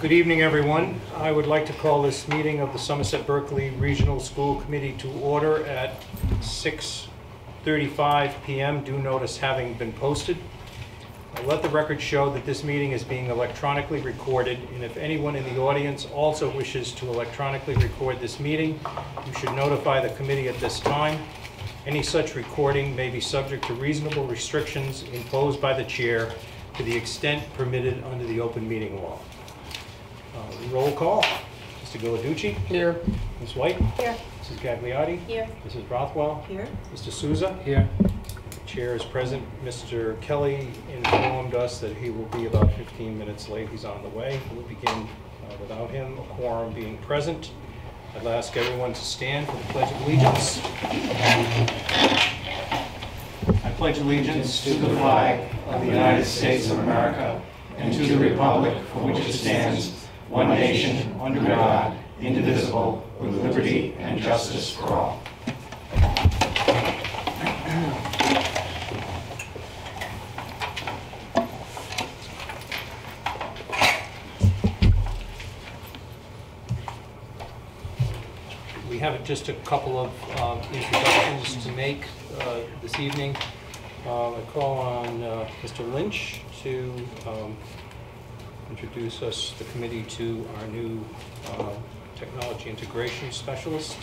Good evening, everyone. I would like to call this meeting of the Somerset Berkley Regional School Committee to order at 6:35 PM, due notice having been posted. I'll Let the record show that this meeting is being electronically recorded, and if anyone in the audience also wishes to electronically record this meeting, you should notify the committee at this time. Any such recording may be subject to reasonable restrictions imposed by the chair to the extent permitted under the open meeting law. Uh, Roll call. Mr. Ghilarducci? Here. Ms. White? Here. Mrs. Gagliardi? Here. Mrs. Rothwell? Here. Mr. Souza? Here. The Chair is present. Mr. Kelly informed us that he will be about 15 minutes late. He's on the way. We'll begin uh, without him, a quorum being present. I'd ask everyone to stand for the Pledge of Allegiance. I pledge allegiance to the flag of the United States of America and to the republic for which it stands, one nation, under God, indivisible, with liberty and justice for all. We have just a couple of um, introductions to make uh, this evening. Uh, I call on uh, Mr. Lynch to um, introduce us, the committee, to our new uh, technology integration specialist.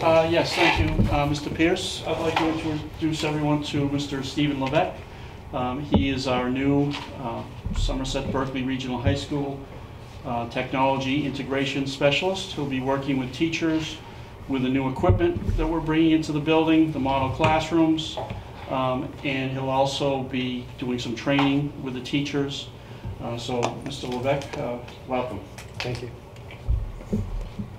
Uh, Yes, thank you, uh, Mr. Peirce. I'd like to introduce everyone to Mr. Stephen Levesque. Um, He is our new uh, Somerset Berkley Regional High School uh, Technology Integration Specialist. He'll be working with teachers with the new equipment that we're bringing into the building, the model classrooms, um, and he'll also be doing some training with the teachers. Uh, So, Mr. Levesque, uh, welcome. Thank you.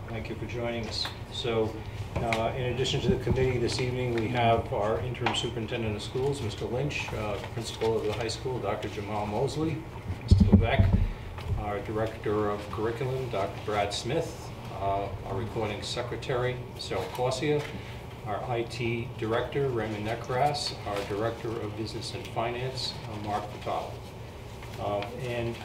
Thank you for joining us. So, uh, in addition to the committee this evening, we have our interim superintendent of schools, Mr. Lynch, uh, principal of the high school, Dr. Jamal Mosley, Mr. Levesque, our director of curriculum, Dr. Brad Smith, uh, our recording secretary, Sarah Corsia, our IT director, Raymond Necras, our director of business and finance, uh, Mark Vitale. Um, And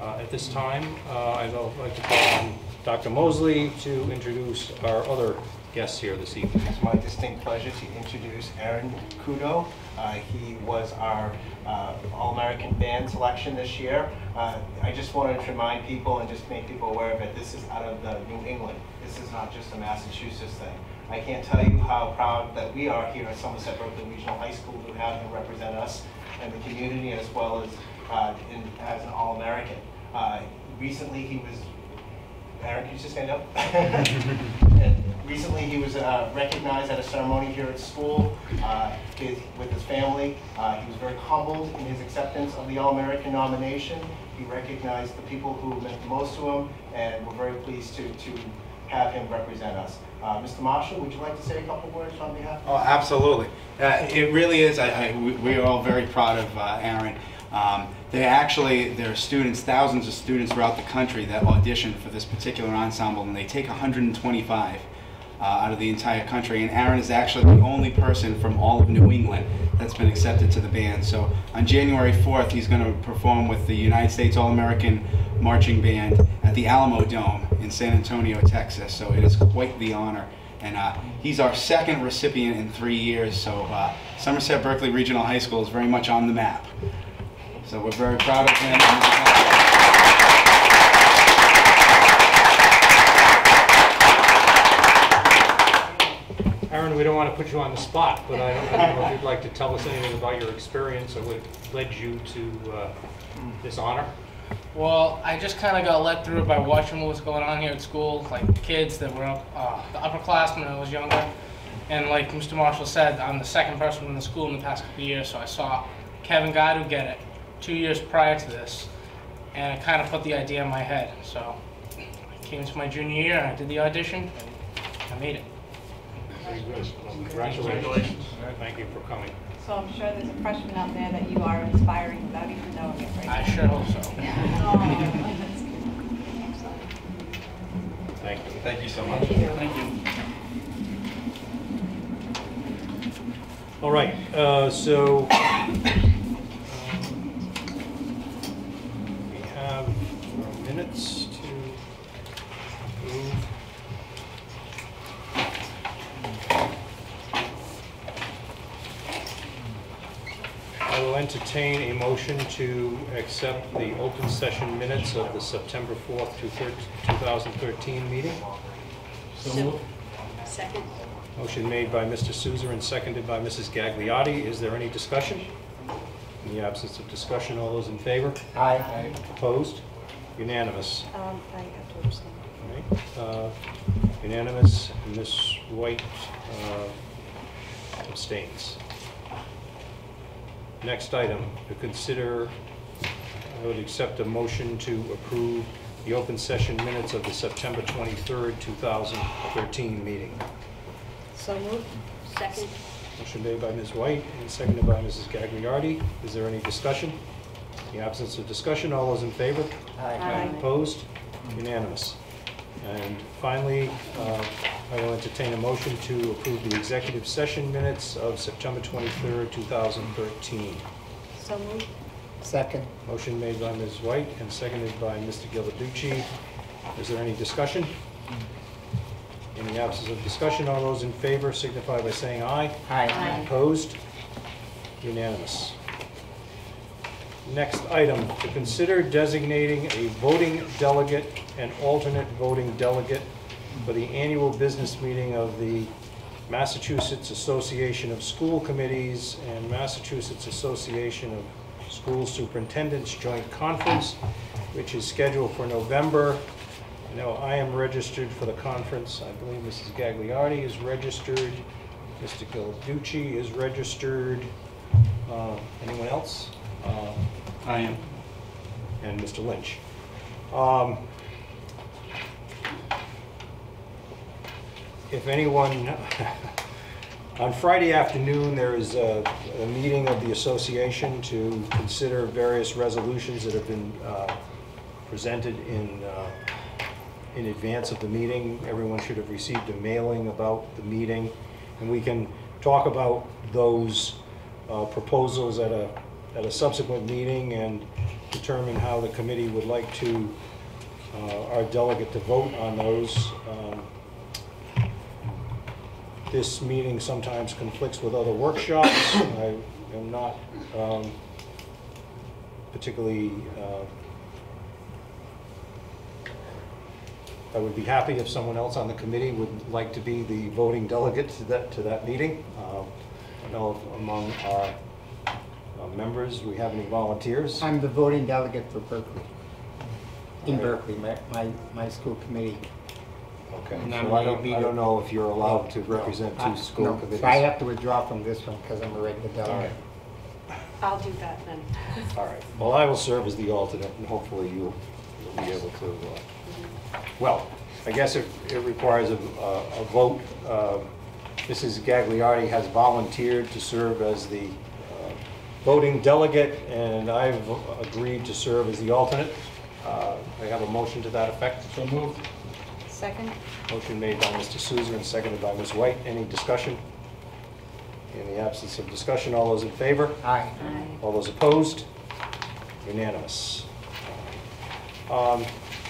uh, at this time, uh, I'd like to call on Dr. Mosley to introduce our other guests here this evening. It's my distinct pleasure to introduce Aaron Kudo. Uh, He was our uh, All-American Band selection this year. Uh, I just wanted to remind people and just make people aware of it, this is out of the New England. This is not just a Massachusetts thing. I can't tell you how proud that we are here at Somerset Berkley Regional High School to have him represent us and the community as well as as an All-American. Uh, Recently, he was Aaron, can you just stand up? And Recently, he was uh, recognized at a ceremony here at school uh, his- with his family. Uh, He was very humbled in his acceptance of the All-American nomination. He recognized the people who meant the most to him, and we're very pleased to to have him represent us. Uh, Mr. Marshall, would you like to say a couple words on behalf? Of Oh, absolutely. Uh, It really is, I- I- we we are all very proud of uh, Aaron. Um, They actually, there are students, thousands of students throughout the country that audition for this particular ensemble, and they take 125 uh, out of the entire country. And Aaron is actually the only person from all of New England that's been accepted to the band. So on January 4th, he's going to perform with the United States All-American Marching Band at the Alamodome in San Antonio, Texas. So it is quite the honor. And uh, he's our second recipient in three years. So uh, Somerset Berkley Regional High School is very much on the map. So we're very proud of him. Aaron, we don't want to put you on the spot, but I don't know if you'd like to tell us anything about your experience or what led you to uh, this honor? Well, I just kind of got led through it by watching what was going on here at school, like kids that were up, uh, the upperclassmen when I was younger. And like Mr. Marshall said, I'm the second person in the school in the past couple of years, so I saw Kevin Gadu get it two years prior to this, and it kind of put the idea in my head. So I came to my junior year and I did the audition, and I made it. Very good. Well, Congratulations. Thank you for coming. So I'm sure there's a freshman out there that you are inspiring without even knowing it, right? I sure hope so. Oh. Thank you. Thank you so much. Thank you. All right, uh, so have minutes to move. I will entertain a motion to accept the open session minutes of the September 4th, 2013 meeting. So moved. Second. Motion made by Mr. Souza and seconded by Mrs. Gagliardi. Is there any discussion? In the absence of discussion, all those in favor? Aye. Opposed? Unanimous. Um, I have to abstain. All right, uh, Unanimous. Ms. White uh, abstains. Next item, to consider, I would accept a motion to approve the open session minutes of the September 23rd, 2013 meeting. So moved. Second. Motion made by Ms. White and seconded by Mrs. Gagliardi. Is there any discussion? In the absence of discussion, all those in favor? Aye. Opposed? Unanimous. And finally, uh, I will entertain a motion to approve the executive session minutes of September 23rd, 2013. So moved. Second. Motion made by Ms. White and seconded by Mr. Ghilarducci. Is there any discussion? In the absence of discussion, all those in favor signify by saying aye. Aye. Opposed? Unanimous. Next item, to consider designating a voting delegate and alternate voting delegate for the annual business meeting of the Massachusetts Association of School Committees and Massachusetts Association of School Superintendents Joint Conference, which is scheduled for November. Know I am registered for the conference. I believe Mrs. Gagliardi is registered. Mr. Ghilarducci is registered. Uh, Anyone else? Uh, I am. And Mr. Lynch. Um, If anyone, on Friday afternoon, there is a, a meeting of the association to consider various resolutions that have been uh, presented in, uh, in advance of the meeting. Everyone should have received a mailing about the meeting, and we can talk about those uh, proposals at a, at a subsequent meeting and determine how the committee would like to, uh, our delegate to vote on those. Um, This meeting sometimes conflicts with other workshops. I am not um, particularly uh, I would be happy if someone else on the committee would like to be the voting delegate to that, to that meeting. Uh, I know if among our uh, members, we have any volunteers. I'm the voting delegate for Berkley. In Right. Berkley, my, my, my school committee. Okay, so Nominate I don't, me I don't know if you're allowed to represent I- two school no, committees. So I have to withdraw from this one because I'm a regular All right, delegate. I'll do that then. all right. Well, I will serve as the alternate, and hopefully you'll, you'll be able to, uh, well, I guess it, it requires a, a a vote. Um, Mrs. Gagliardi has volunteered to serve as the uh, voting delegate, and I've agreed to serve as the alternate. Uh, I have a motion to that effect. So moved. Second? Motion made by Mr. Souza and seconded by Ms. White. Any discussion? In the absence of discussion, all those in favor? Aye. Aye. All those opposed? Unanimous. Um,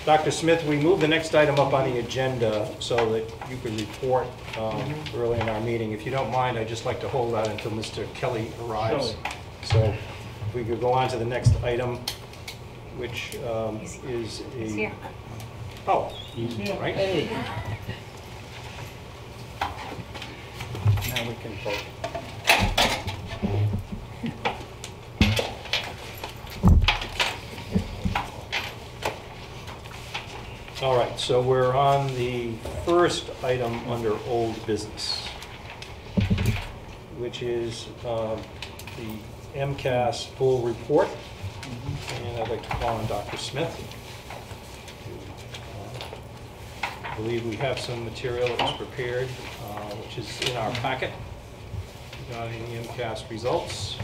Dr. Smith, we move the next item up on the agenda so that you can report um, early in our meeting. If you don't mind, I'd just like to hold that until Mr. Kelly arrives. So if we could go on to the next item, which um, is a... He's here. Oh, right? Hey. Now we can vote. All right, so we're on the first item under old business, which is um, the MCAS full report. And I'd like to call on Dr. Smith. I believe we have some material that was prepared, uh, which is in our packet regarding the MCAS results.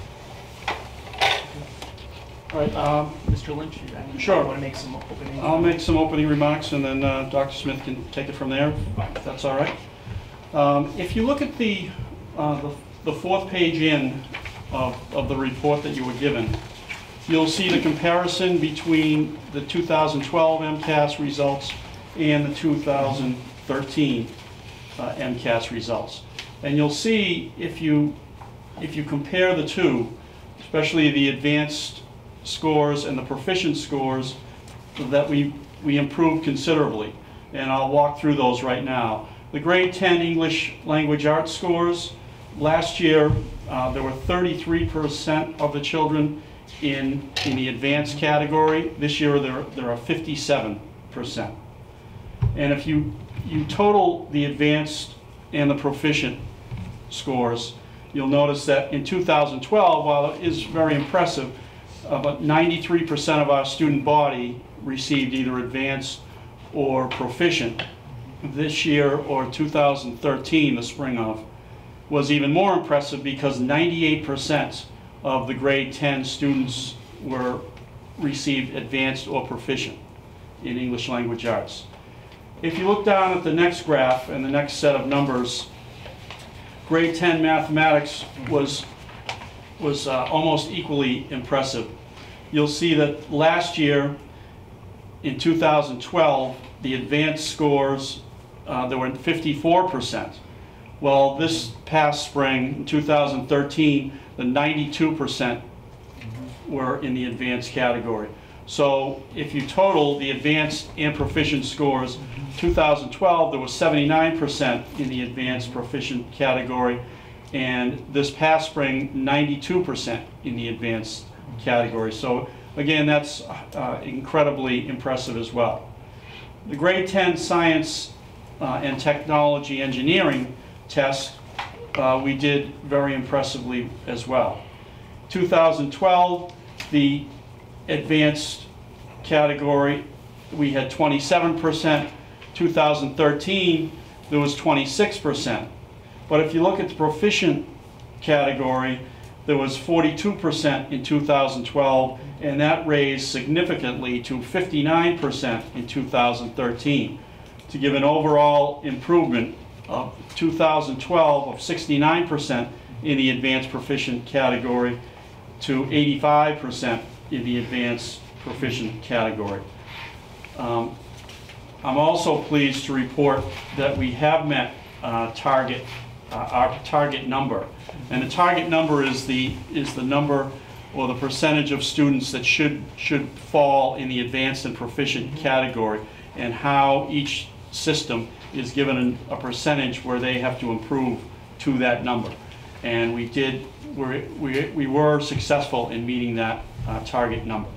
All right, um, Mr. Lynch, you Sure. want to make some opening? I'll make some opening remarks, and then uh, Dr. Smith can take it from there, if that's all right. Um, If you look at the, uh, the- the fourth page in of of the report that you were given, you'll see the comparison between the 2012 MCAS results and the 2013 uh, MCAS results. And you'll see, if you, if you compare the two, especially the advanced scores and the proficient scores that we, we improved considerably. And I'll walk through those right now. The grade 10 English language arts scores, last year, uh, there were 33% of the children in, in the advanced category. This year, there, there are 57%. And if you, you total the advanced and the proficient scores, you'll notice that in 2012, while it is very impressive, about 93% of our student body received either advanced or proficient. This year, or 2013, the spring of, was even more impressive because 98% of the grade 10 students were received advanced or proficient in English language arts. If you look down at the next graph and the next set of numbers, grade 10 mathematics was, was uh, almost equally impressive. You'll see that last year, in 2012, the advanced scores, uh, there were 54%. Well, this past spring, in 2013, the 92% were in the advanced category. So if you total the advanced and proficient scores, 2012, there was 79% in the advanced proficient category, and this past spring, 92% in the advanced category. So again, that's uh, incredibly impressive as well. The grade 10 science uh, and technology engineering test, uh, we did very impressively as well. 2012, the advanced category, we had 27%. 2013, there was 26%. But if you look at the proficient category, there was 42% in 2012, and that raised significantly to 59% in 2013, to give an overall improvement of 2012 of 69% in the advanced proficient category to 85% in the advanced proficient category. Um, I'm also pleased to report that we have met uh, target, uh, our target number. And the target number is the, is the number or the percentage of students that should, should fall in the advanced and proficient category and how each system is given an- a percentage where they have to improve to that number. And we did, we're- we, we were successful in meeting that uh, target number.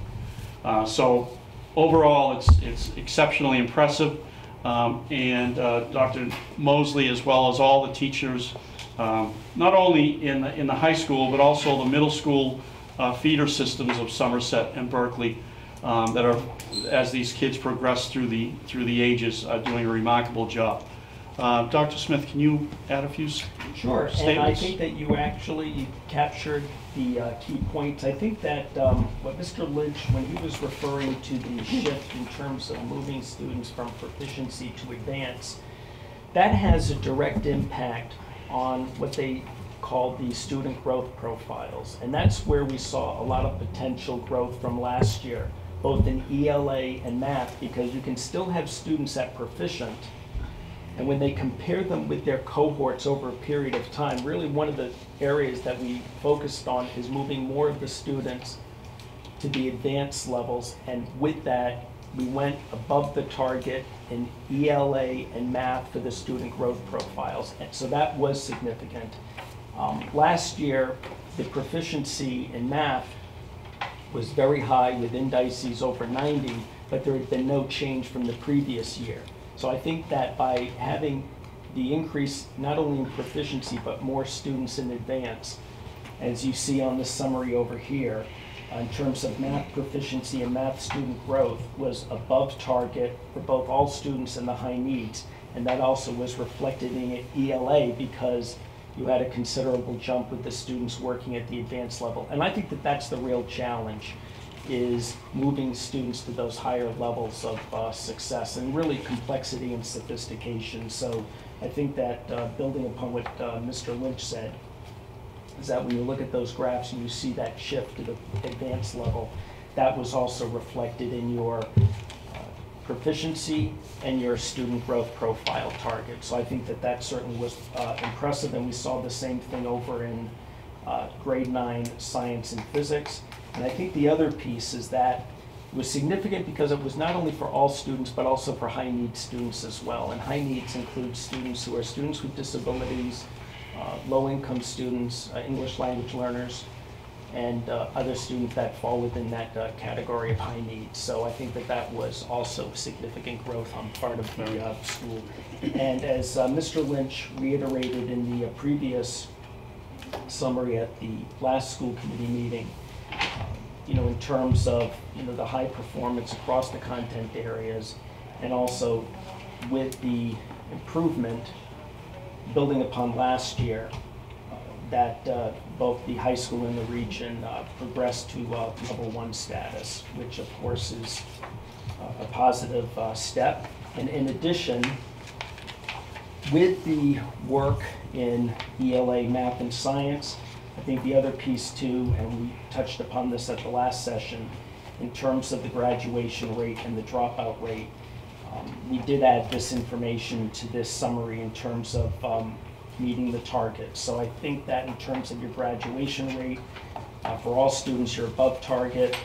Uh, So overall, it's, it's exceptionally impressive. Um, And uh, Dr. Mosley, as well as all the teachers, um, not only in the, in the high school, but also the middle school uh, feeder systems of Somerset and Berkley um, that are, as these kids progress through the, through the ages, are doing a remarkable job. Uh, Dr. Smith, can you add a few Sure, and I think that you actually captured the uh, key points. I think that um, what Mr. Lynch, when he was referring to the shift in terms of moving students from proficiency to advance, that has a direct impact on what they call the student growth profiles. And that's where we saw a lot of potential growth from last year, both in ELA and math, because you can still have students at proficient, and when they compare them with their cohorts over a period of time, really one of the areas that we focused on is moving more of the students to the advanced levels. And with that, we went above the target in ELA and math for the student growth profiles. And so that was significant. Um, last year, the proficiency in math was very high with indices over 90, but there had been no change from the previous year. So I think that by having the increase not only in proficiency, but more students in advance, as you see on the summary over here, in terms of math proficiency and math student growth was above target for both all students and the high needs. And that also was reflected in ELA because you had a considerable jump with the students working at the advanced level. And I think that that's the real challenge, is moving students to those higher levels of uh, success and really complexity and sophistication. So I think that uh, building upon what uh, Mr. Lynch said, is that when you look at those graphs and you see that shift to the advanced level, that was also reflected in your uh, proficiency and your student growth profile target. So I think that that certainly was uh, impressive, and we saw the same thing over in uh, grade nine science and physics. And I think the other piece is that it was significant because it was not only for all students, but also for high needs students as well. And high needs include students who are students with disabilities, uh, low income students, uh, English language learners, and uh, other students that fall within that uh, category of high needs. So I think that that was also significant growth on part of the uh, school. And as uh, Mr. Lynch reiterated in the previous summary at the last school committee meeting, you know, in terms of, you know, the high performance across the content areas, and also with the improvement, building upon last year, uh, that uh, both the high school and the region uh, progressed to uh, level one status, which of course is uh, a positive uh, step. And in addition, with the work in ELA math and science, I think the other piece too, and we touched upon this at the last session, in terms of the graduation rate and the dropout rate, um, we did add this information to this summary in terms of um, meeting the target. So I think that in terms of your graduation rate, uh, for all students, you're above target.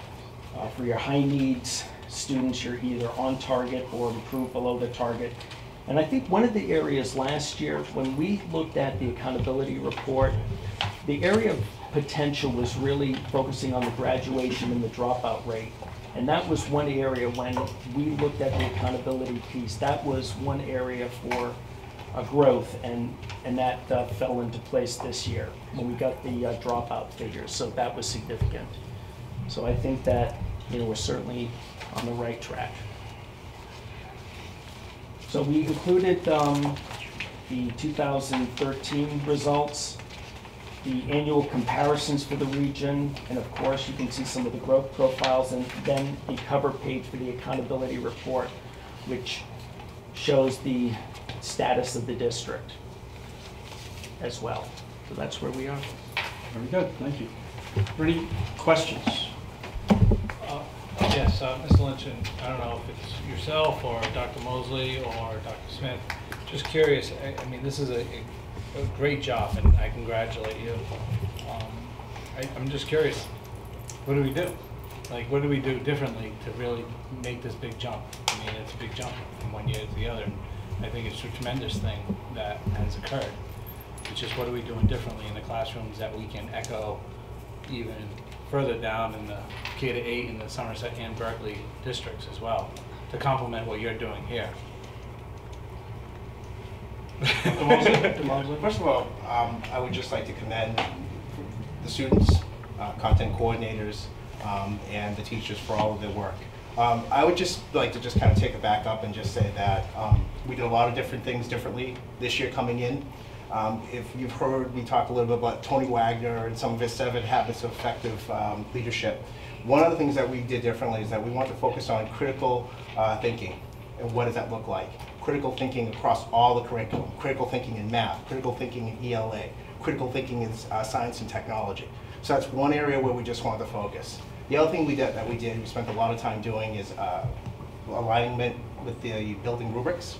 Uh, For your high needs students, you're either on target or improved below the target. And I think one of the areas last year, when we looked at the accountability report, the area of potential was really focusing on the graduation and the dropout rate. And that was one area when we looked at the accountability piece, that was one area for uh, growth, and, and that uh, fell into place this year when we got the uh, dropout figures, so that was significant. So I think that, you know, we're certainly on the right track. So we included um, the 2013 results, the annual comparisons for the region, and of course, you can see some of the growth profiles, and then the cover page for the accountability report, which shows the status of the district as well. So that's where we are. Very good, thank you. Any questions? Uh, Yes, uh, Mr. Lynch, and I don't know if it's yourself or Dr. Mosley or Dr. Smith, just curious, I, I mean, this is a, a great job and I congratulate you. Um, I, I'm just curious, what do we do? Like, what do we do differently to really make this big jump? I mean, it's a big jump from one year to the other. I think it's a tremendous thing that has occurred. It's just what are we doing differently in the classrooms that we can echo even further down in the K to eight in the Somerset and Berkley districts as well, to complement what you're doing here. Dr. Mosley? Dr. Mosley? First of all, um, I would just like to commend the students, uh, content coordinators, um, and the teachers for all of their work. Um, I would just like to just kind of take it back up and just say that um, we did a lot of different things differently this year coming in. Um, If you've heard me talk a little bit about Tony Wagner and some of his seven habits of effective um, leadership, one of the things that we did differently is that we want to focus on critical uh, thinking. And what does that look like? Critical thinking across all the curriculum, critical thinking in math, critical thinking in ELA, critical thinking in uh, science and technology. So that's one area where we just wanted to focus. The other thing we did, that we did, we spent a lot of time doing is uh, alignment with the building rubrics.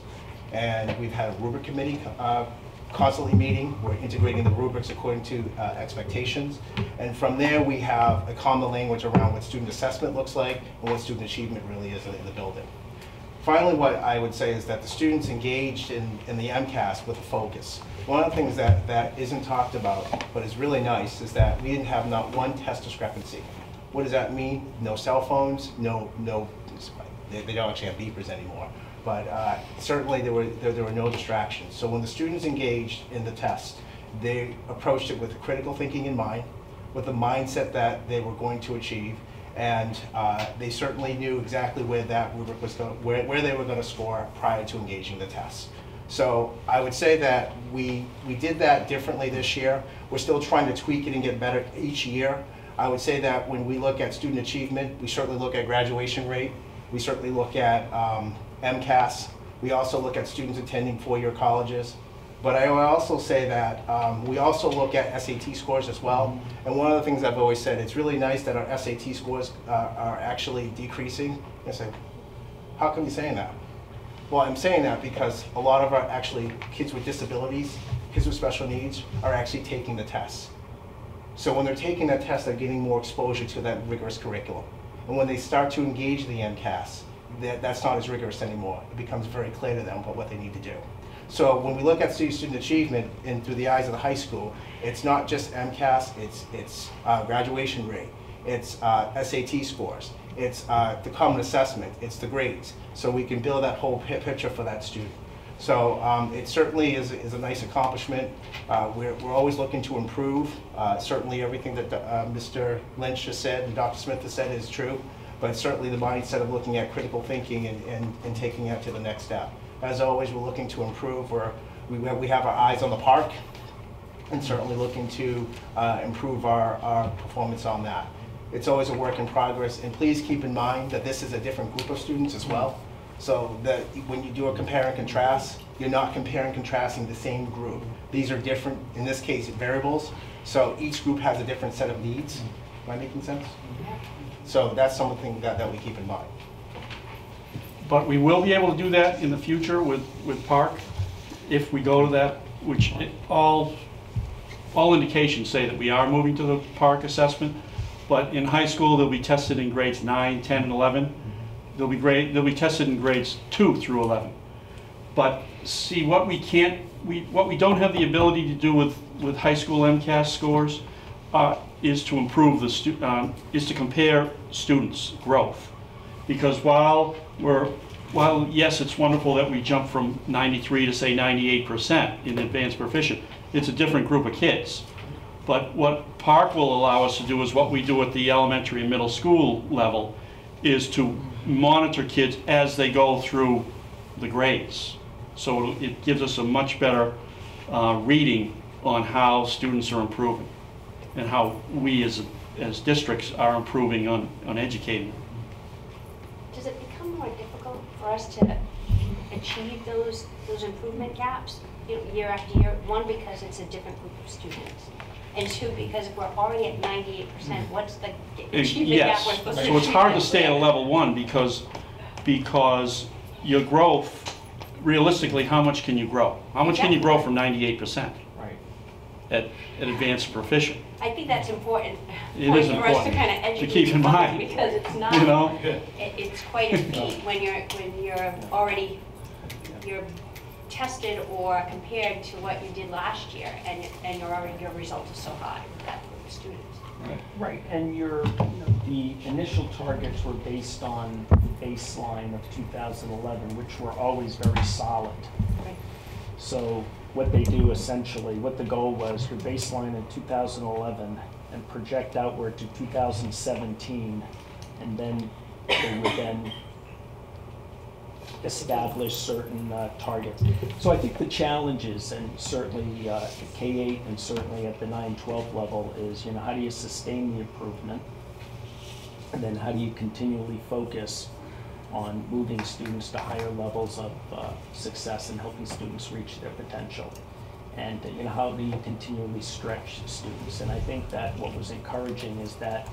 And we've had a rubric committee uh, constantly meeting. We're integrating the rubrics according to uh, expectations. And from there, we have a common language around what student assessment looks like and what student achievement really is in the building. Finally, what I would say is that the students engaged in, in the MCAS with a focus. One of the things that, that isn't talked about, but is really nice, is that we didn't have not one test discrepancy. What does that mean? No cell phones, no, no, they, they don't actually have beepers anymore. But uh, certainly there were, there, there were no distractions. So when the students engaged in the test, they approached it with critical thinking in mind, with the mindset that they were going to achieve, and uh, they certainly knew exactly where that rubric was going, where, where they were going to score prior to engaging the test. So I would say that we, we did that differently this year. We're still trying to tweak it and get better each year. I would say that when we look at student achievement, we certainly look at graduation rate. We certainly look at um, MCAS. We also look at students attending four-year colleges. But I will also say that um, we also look at SAT scores as well. And one of the things I've always said, it's really nice that our SAT scores uh, are actually decreasing. I say, how come you're saying that? Well, I'm saying that because a lot of our actually kids with disabilities, kids with special needs, are actually taking the tests. So when they're taking that test, they're getting more exposure to that rigorous curriculum. And when they start to engage the MCAS, that, that's not as rigorous anymore. It becomes very clear to them what, what they need to do. So when we look at student, achievement and through the eyes of the high school, it's not just MCAS, it's, it's uh, graduation rate, it's uh, SAT scores, it's uh, the common assessment, it's the grades. So we can build that whole picture for that student. So um, it certainly is, is a nice accomplishment. Uh, We're, we're always looking to improve. Uh, Certainly, everything that uh, Mr. Lynch has said and Dr. Smith has said is true, but certainly the mindset of looking at critical thinking and, and and taking that to the next step. As always, we're looking to improve. We're, we have- we have our eyes on the PARCC and certainly looking to uh, improve our, our performance on that. It's always a work in progress, and please keep in mind that this is a different group of students as well. So that when you do a compare and contrast, you're not comparing, contrasting the same group. These are different, in this case, variables, so each group has a different set of needs. Am I making sense? So that's something that, that we keep in mind. But we will be able to do that in the future with, with PARCC, if we go to that, which it- all, all indications say that we are moving to the PARCC assessment. But in high school, they'll be tested in grades 9, 10, and 11. They'll be grade, they'll be tested in grades 2 through 11. But see, what we can't, we, what we don't have the ability to do with, with high school MCAS scores uh, is to improve the, um, is to compare students' growth. Because while we're, while, yes, it's wonderful that we jump from 93 to say 98% in advanced proficient, it's a different group of kids. But what PARCC will allow us to do is what we do at the elementary and middle school level, is to monitor kids as they go through the grades. So it'll- gives us a much better uh, reading on how students are improving and how we as, as districts are improving on, on educating. them. Does it become more difficult for us to achieve those, those improvement gaps, you know, year after year? One, because it's a different group of students, and two, because if we're already at ninety-eight percent, mm-hmm. what's the achievement gap we're supposed to so it's hard to stay at level one because, because your growth, realistically, how much can you grow? How much can you grow from ninety-eight percent Right. At, at advanced proficient? I think that's important. It point For us to important kind of to educate keep the in public, mind, because it's not. You know? it, it's quite a feat when you're, when you're already, you're tested or compared to what you did last year, and, and you're already, your results are so high with that group of students. Right, Right, and your, you know, the initial targets were based on the baseline of 2011, which were always very solid. Right. So what they do essentially, what the goal was, your baseline in 2011 and project outward to 2017, and then they would then establish certain uh, targets. So I think the challenges, and certainly uh, at K-8 and certainly at the 9-12 level, is, you know, how do you sustain the improvement? And then how do you continually focus on moving students to higher levels of uh, success and helping students reach their potential? And, you know, how do you continually stretch students? And I think that what was encouraging is that,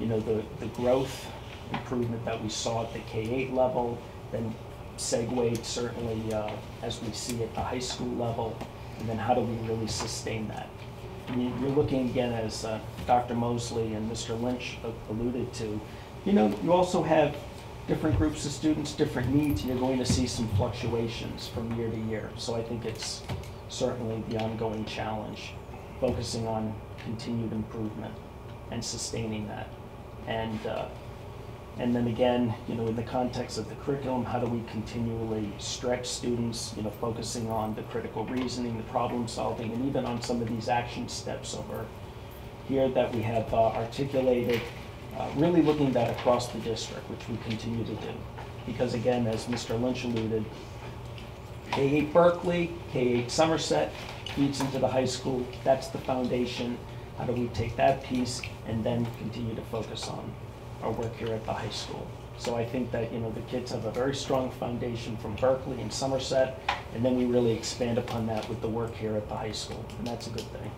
you know, the, the growth improvement that we saw at the K-8 level, then segued certainly uh, as we see at the high school level, and then how do we really sustain that? I mean, you're looking again, as uh, Dr. Mosley and Mr. Lynch alluded to, you know, you also have different groups of students, different needs, and you're going to see some fluctuations from year to year. So I think it's certainly the ongoing challenge, focusing on continued improvement and sustaining that. And, uh, and then again, you know, in the context of the curriculum, how do we continually stretch students, you know, focusing on the critical reasoning, the problem solving, and even on some of these action steps over here that we have uh, articulated, uh, really looking at that across the district, which we continue to do. Because again, as Mr. Lynch alluded, K-8 Berkley, K-8 Somerset feeds into the high school, that's the foundation. How do we take that piece and then continue to focus on our work here at the high school? So I think that, you know, the kids have a very strong foundation from Berkley and Somerset, and then we really expand upon that with the work here at the high school, and that's a good thing.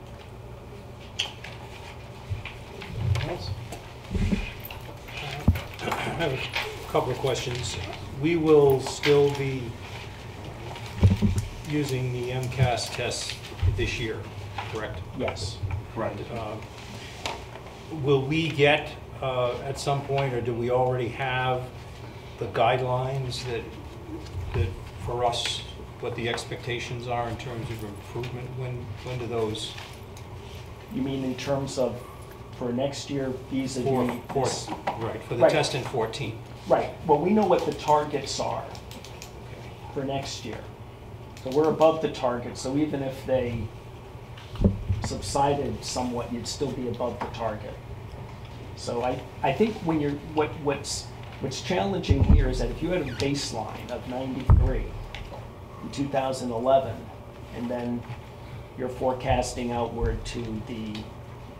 I have a couple of questions. We will still be using the MCAS tests this year, correct? Yes. Correct. Um, will we get uh, at some point, or do we already have the guidelines that, that for us, what the expectations are in terms of improvement? When, when do those, You mean in terms of, for next year for, vis-à-vis for, this? right, for the Right. test in 14? Right, well, we know what the targets are for next year. So we're above the target, so even if they subsided somewhat, you'd still be above the target. So I, I think when you're, what, what's, what's challenging here is that if you had a baseline of ninety-three in two thousand eleven, and then you're forecasting outward to the,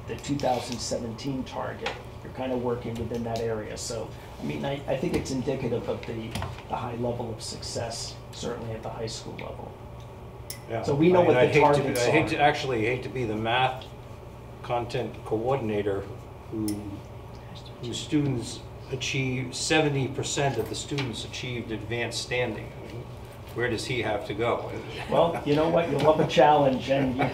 the two thousand seventeen target, you're kind of working within that area. So, I mean, I, I think it's indicative of the, the high level of success, certainly at the high school level. Yeah. So we know I mean, what I the hate to I hate to, actually hate to be the math content coordinator who, whose students achieve, seventy percent of the students achieved advanced standing. Where does he have to go? Well, you know what, you love a challenge and, you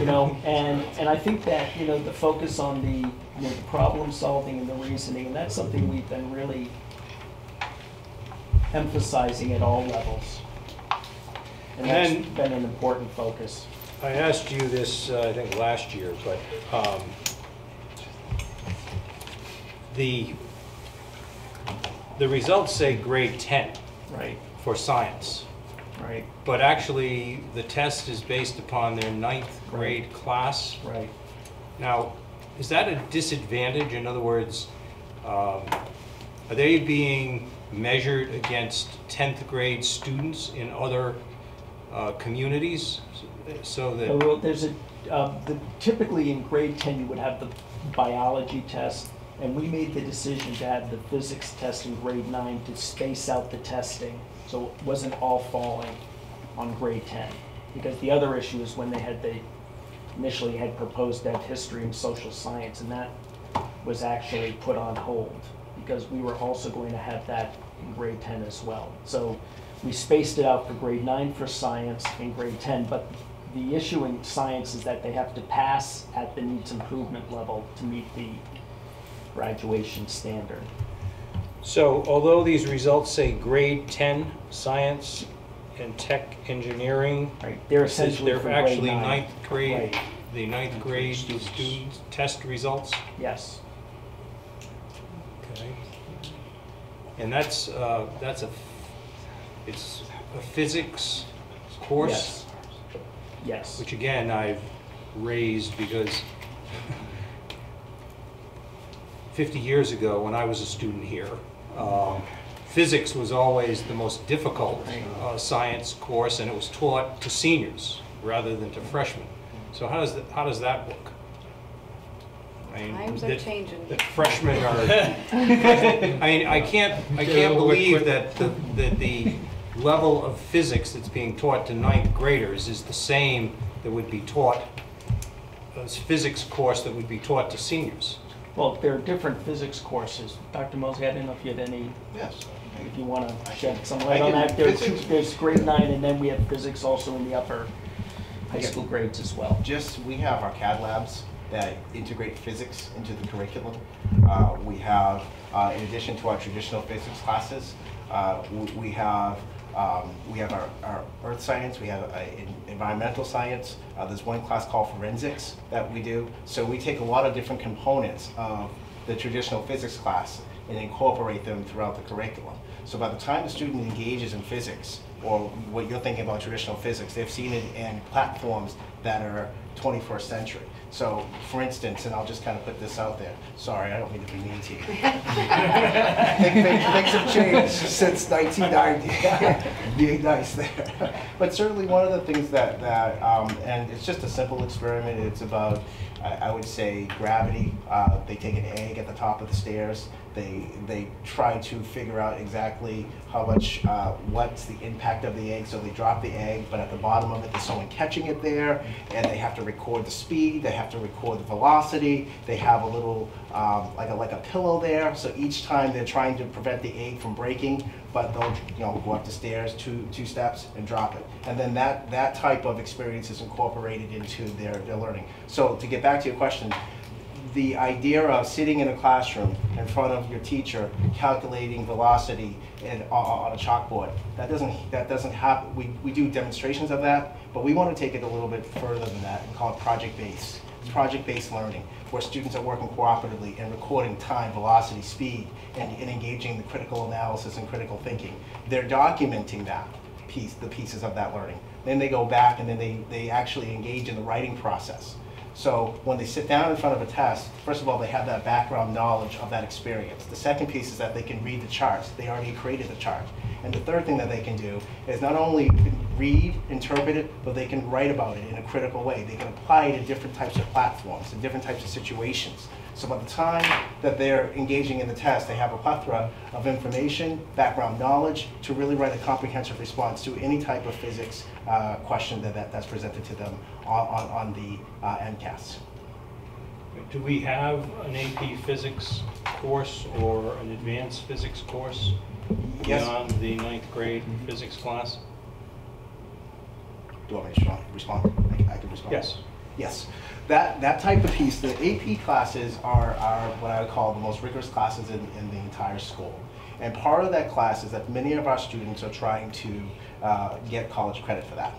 you know, and, and I think that, you know, the focus on the, you know, the problem solving and the reasoning, and that's something we've been really emphasizing at all levels. And that's And- been an important focus. I asked you this, uh, I think, last year, but um, the, the results say grade 10 Right, for science, right, but actually, the test is based upon their ninth grade class. right. Now, is that a disadvantage? In other words, um, are they being measured against 10th grade students in other uh, communities? So Uh, that, Well, there's a, uh, the- typically in grade 10, you would have the biology test, and we made the decision to have the physics test in grade 9 to space out the testing, so it wasn't all falling on grade 10. Because the other issue is when they had, they initially had proposed to have history and social science, and that was actually put on hold, because we were also going to have that in grade 10 as well. So we spaced it out for grade 9 for science and grade 10, but the issue in science is that they have to pass at the needs improvement level to meet the graduation standard. So although these results say grade 10 science and tech engineering, Right, they're essentially they're grade actually 9. ninth grade, Right. the ninth grade student test results? Yes, Okay. And that's, uh, that's a, it's a physics course? yes. Yes, Which again, I've raised because 50 years ago, when I was a student here, um, physics was always the most difficult uh, science course, and it was taught to seniors rather than to freshmen. So how does, that- how does that work? I mean, Times are changing. That freshmen are, I mean, I can't, I can't believe that the, that the level of physics that's being taught to ninth graders is the same that would be taught, as physics course that would be taught to seniors. Well, there are different physics courses. Dr. Mosley, I didn't know if you had any, Yes. if you want to shed some light on that. There are two, physics- there's grade 9, and then we have physics also in the upper high school grades as well. Just, we have our CAD labs that integrate physics into the curriculum. Uh, We have, uh, in addition to our traditional physics classes, uh, w- we have, um, we have our, our earth science, we have uh, environmental science, uh, there's one class called forensics that we do. So we take a lot of different components of the traditional physics class and incorporate them throughout the curriculum. So by the time the student engages in physics, or what you're thinking about traditional physics, they've seen it in platforms that are 21st century. So, for instance, and I'll just kind of put this out there, sorry, I don't mean to be mean to you. Things have changed since 1990, being nice there. But certainly one of the things that, that um, and it's just a simple experiment, it's about, I I would say, gravity. Uh, They take an egg at the top of the stairs, they, they try to figure out exactly how much, uh, what's the impact of the egg, so they drop the egg, but at the bottom of it, there's someone catching it there, and they have to record the speed, they have to record the velocity, they have a little, um, like a, like a pillow there, so each time they're trying to prevent the egg from breaking, but they'll, you know, go up the stairs two, two steps and drop it. And then that, that type of experience is incorporated into their, their learning. So to get back to your question, the idea of sitting in a classroom in front of your teacher, calculating velocity and, on on a chalkboard, that doesn't, that doesn't happen, we, we do demonstrations of that, but we want to take it a little bit further than that and call it project-based. It's project-based learning, where students are working cooperatively and recording time, velocity, speed, and, and engaging the critical analysis and critical thinking. They're documenting that piece, the pieces of that learning. Then they go back and then they, they actually engage in the writing process. So when they sit down in front of a test, first of all, they have that background knowledge of that experience. The second piece is that they can read the charts. They already created the chart. And the third thing that they can do is not only read, interpret it, but they can write about it in a critical way. They can apply it to different types of platforms and different types of situations. So by the time that they're engaging in the test, they have a plethora of information, background knowledge, to really write a comprehensive response to any type of physics uh, question that, that, that's presented to them on, on, on the uh, MCAS. Do we have an AP Physics course or an advanced physics course Yes. beyond the ninth grade physics class? Do you want me to respond-? I can- I can respond. Yes. Yes, that, that type of piece, the AP classes are, are what I would call the most rigorous classes in, in the entire school. And part of that class is that many of our students are trying to uh, get college credit for that.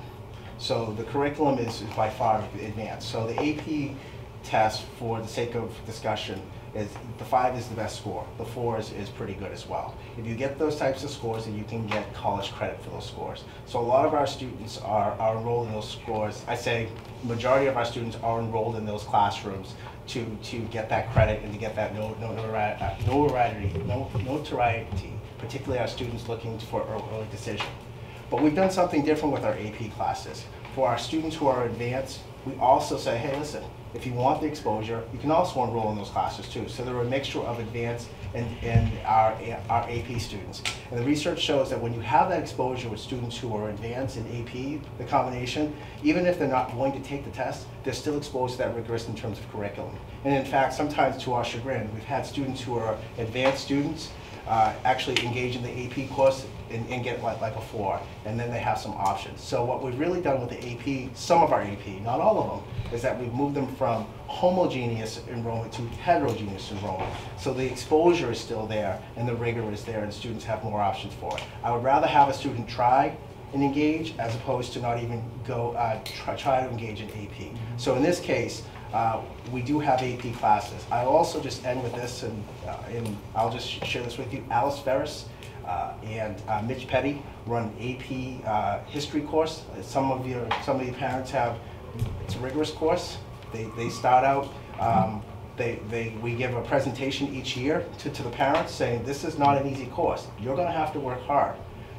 So the curriculum is is by far advanced. So the AP test, for the sake of discussion, is the five is the best score. The four is, is pretty good as well. If you get those types of scores, then you can get college credit for those scores. So a lot of our students are, are enrolled in those scores. I say majority of our students are enrolled in those classrooms to, to get that credit and to get that no- no- notori- uh, notoriety, no- notoriety, particularly our students looking for ear- early decision. But we've done something different with our AP classes. For our students who are advanced, we also say, hey, listen, if you want the exposure, you can also enroll in those classes too. So they're a mixture of advanced and, and our, our AP students. And the research shows that when you have that exposure with students who are advanced in AP, the combination, even if they're not going to take the test, they're still exposed to that rigorous in terms of curriculum. And in fact, sometimes to our chagrin, we've had students who are advanced students uh, actually engage in the AP course and, and get like, like a four, and then they have some options. So what we've really done with the AP, some of our AP, not all of them, is that we've moved them from homogeneous enrollment to heterogeneous enrollment. So the exposure is still there, and the rigor is there, and students have more options for it. I would rather have a student try and engage as opposed to not even go, uh, try, try to engage in AP. So in this case, uh, we do have AP classes. I also just end with this, and, uh, and I'll just sh- share this with you. Alice Ferris uh, and uh, Mitch Petty run AP uh, history course. Uh, Some of your, some of your parents have, it's a rigorous course. They, they start out, um, they, they, we give a presentation each year to, to the parents saying, this is not an easy course. You're gonna have to work hard.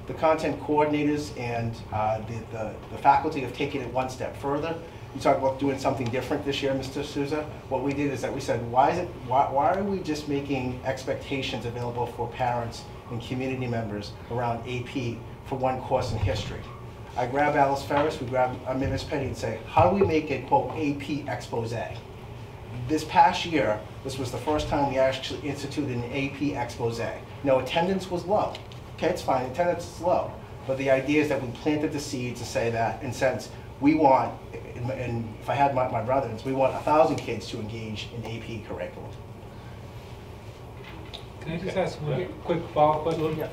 The content coordinators and uh, the, the, the faculty have taken it one step further. You talk about doing something different this year, Mr. Souza. What we did is that we said, why is it, why, why are we just making expectations available for parents and community members around AP for one course in history? I grab Alice Ferris, we grab Ms. Petty and say, how do we make a quote AP expose? This past year, this was the first time we actually instituted an AP expose. No, attendance was low. Okay, it's fine, attendance is low. But the idea is that we planted the seed to say that, in sense, we want, and- and if I had my, my brothers, we want a thousand kids to engage in AP curriculum. Can I just ask one quick follow-up question? Yeah.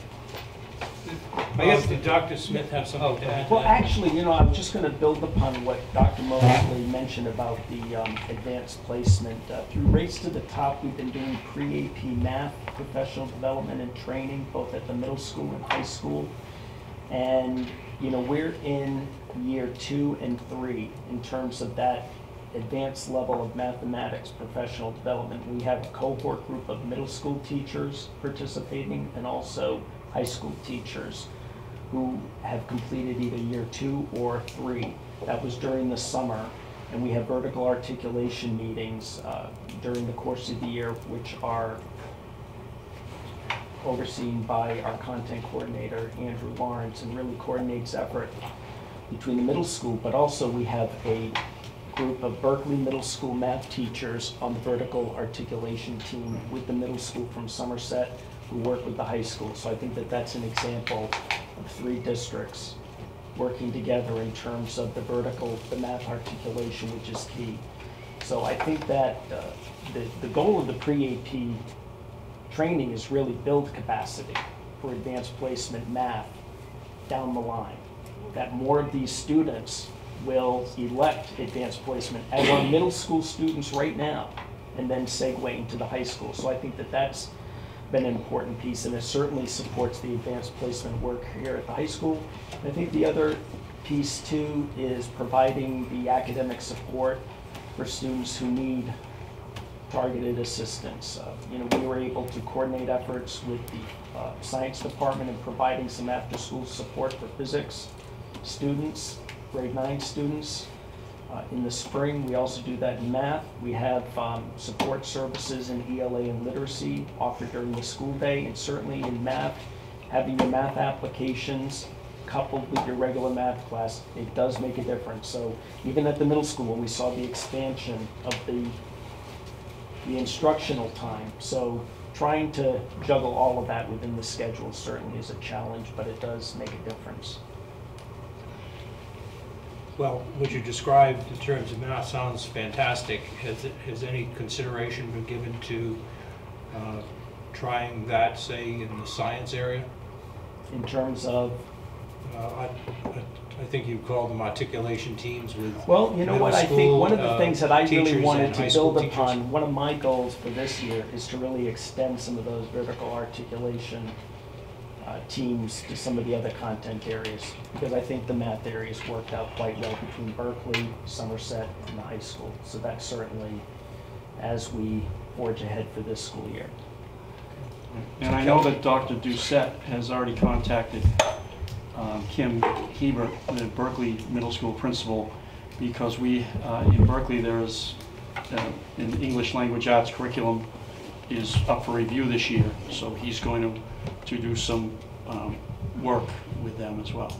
I guess, did Dr. Smith have something to add to Well, that? actually, you know, I'm just going to build upon what Dr. Mosley mentioned about the um, advanced placement. Uh, Through Race to the Top, we've been doing pre-AP math, professional development and training, both at the middle school and high school. And, you know, we're in year two and three in terms of that advanced level of mathematics, professional development. We have a cohort group of middle school teachers participating and also high school teachers who have completed either year two or three. That was during the summer. And we have vertical articulation meetings uh, during the course of the year, which are overseen by our content coordinator, Andrew Lawrence, and really coordinates effort between the middle school, but also we have a group of Berkley Middle School math teachers on the vertical articulation team with the middle school from Somerset who work with the high school. So I think that that's an example of three districts working together in terms of the vertical, the math articulation, which is key. So I think that uh, the, the goal of the pre-AP training is really build capacity for advanced placement math down the line. That more of these students will elect advanced placement as our middle school students right now, and then segue into the high school. So I think that that's been an important piece, and it certainly supports the advanced placement work here at the high school. I think the other piece too is providing the academic support for students who need targeted assistance. Uh, You know, we were able to coordinate efforts with the uh, science department in providing some after-school support for physics students, grade nine students. Uh, In the spring, we also do that in math. We have um, support services in ELA and literacy offered during the school day, and certainly in math, having your math applications coupled with your regular math class, it does make a difference. So even at the middle school, we saw the expansion of the the instructional time. So trying to juggle all of that within the schedule certainly is a challenge, but it does make a difference. Well, what you described in terms of math sounds fantastic. Has, has any consideration been given to uh, trying that, say, in the science area? In terms of, Uh, I I- think you called them articulation teams with well, you know what, I think one of the uh, things that I really wanted to build teachers. upon, one of my goals for this year is to really extend some of those vertical articulation uh, teams to some of the other content areas. Because I think the math areas worked out quite well between Berkley, Somerset, and the high school. So that's certainly as we forge ahead for this school year. And I know that Dr. Doucette has already contacted um, Kim Hebert, the Berkley Middle School principal, because we, uh, in Berkley, there's, uh, an English language arts curriculum is up for review this year, so he's going to, to do some um, work with them as well.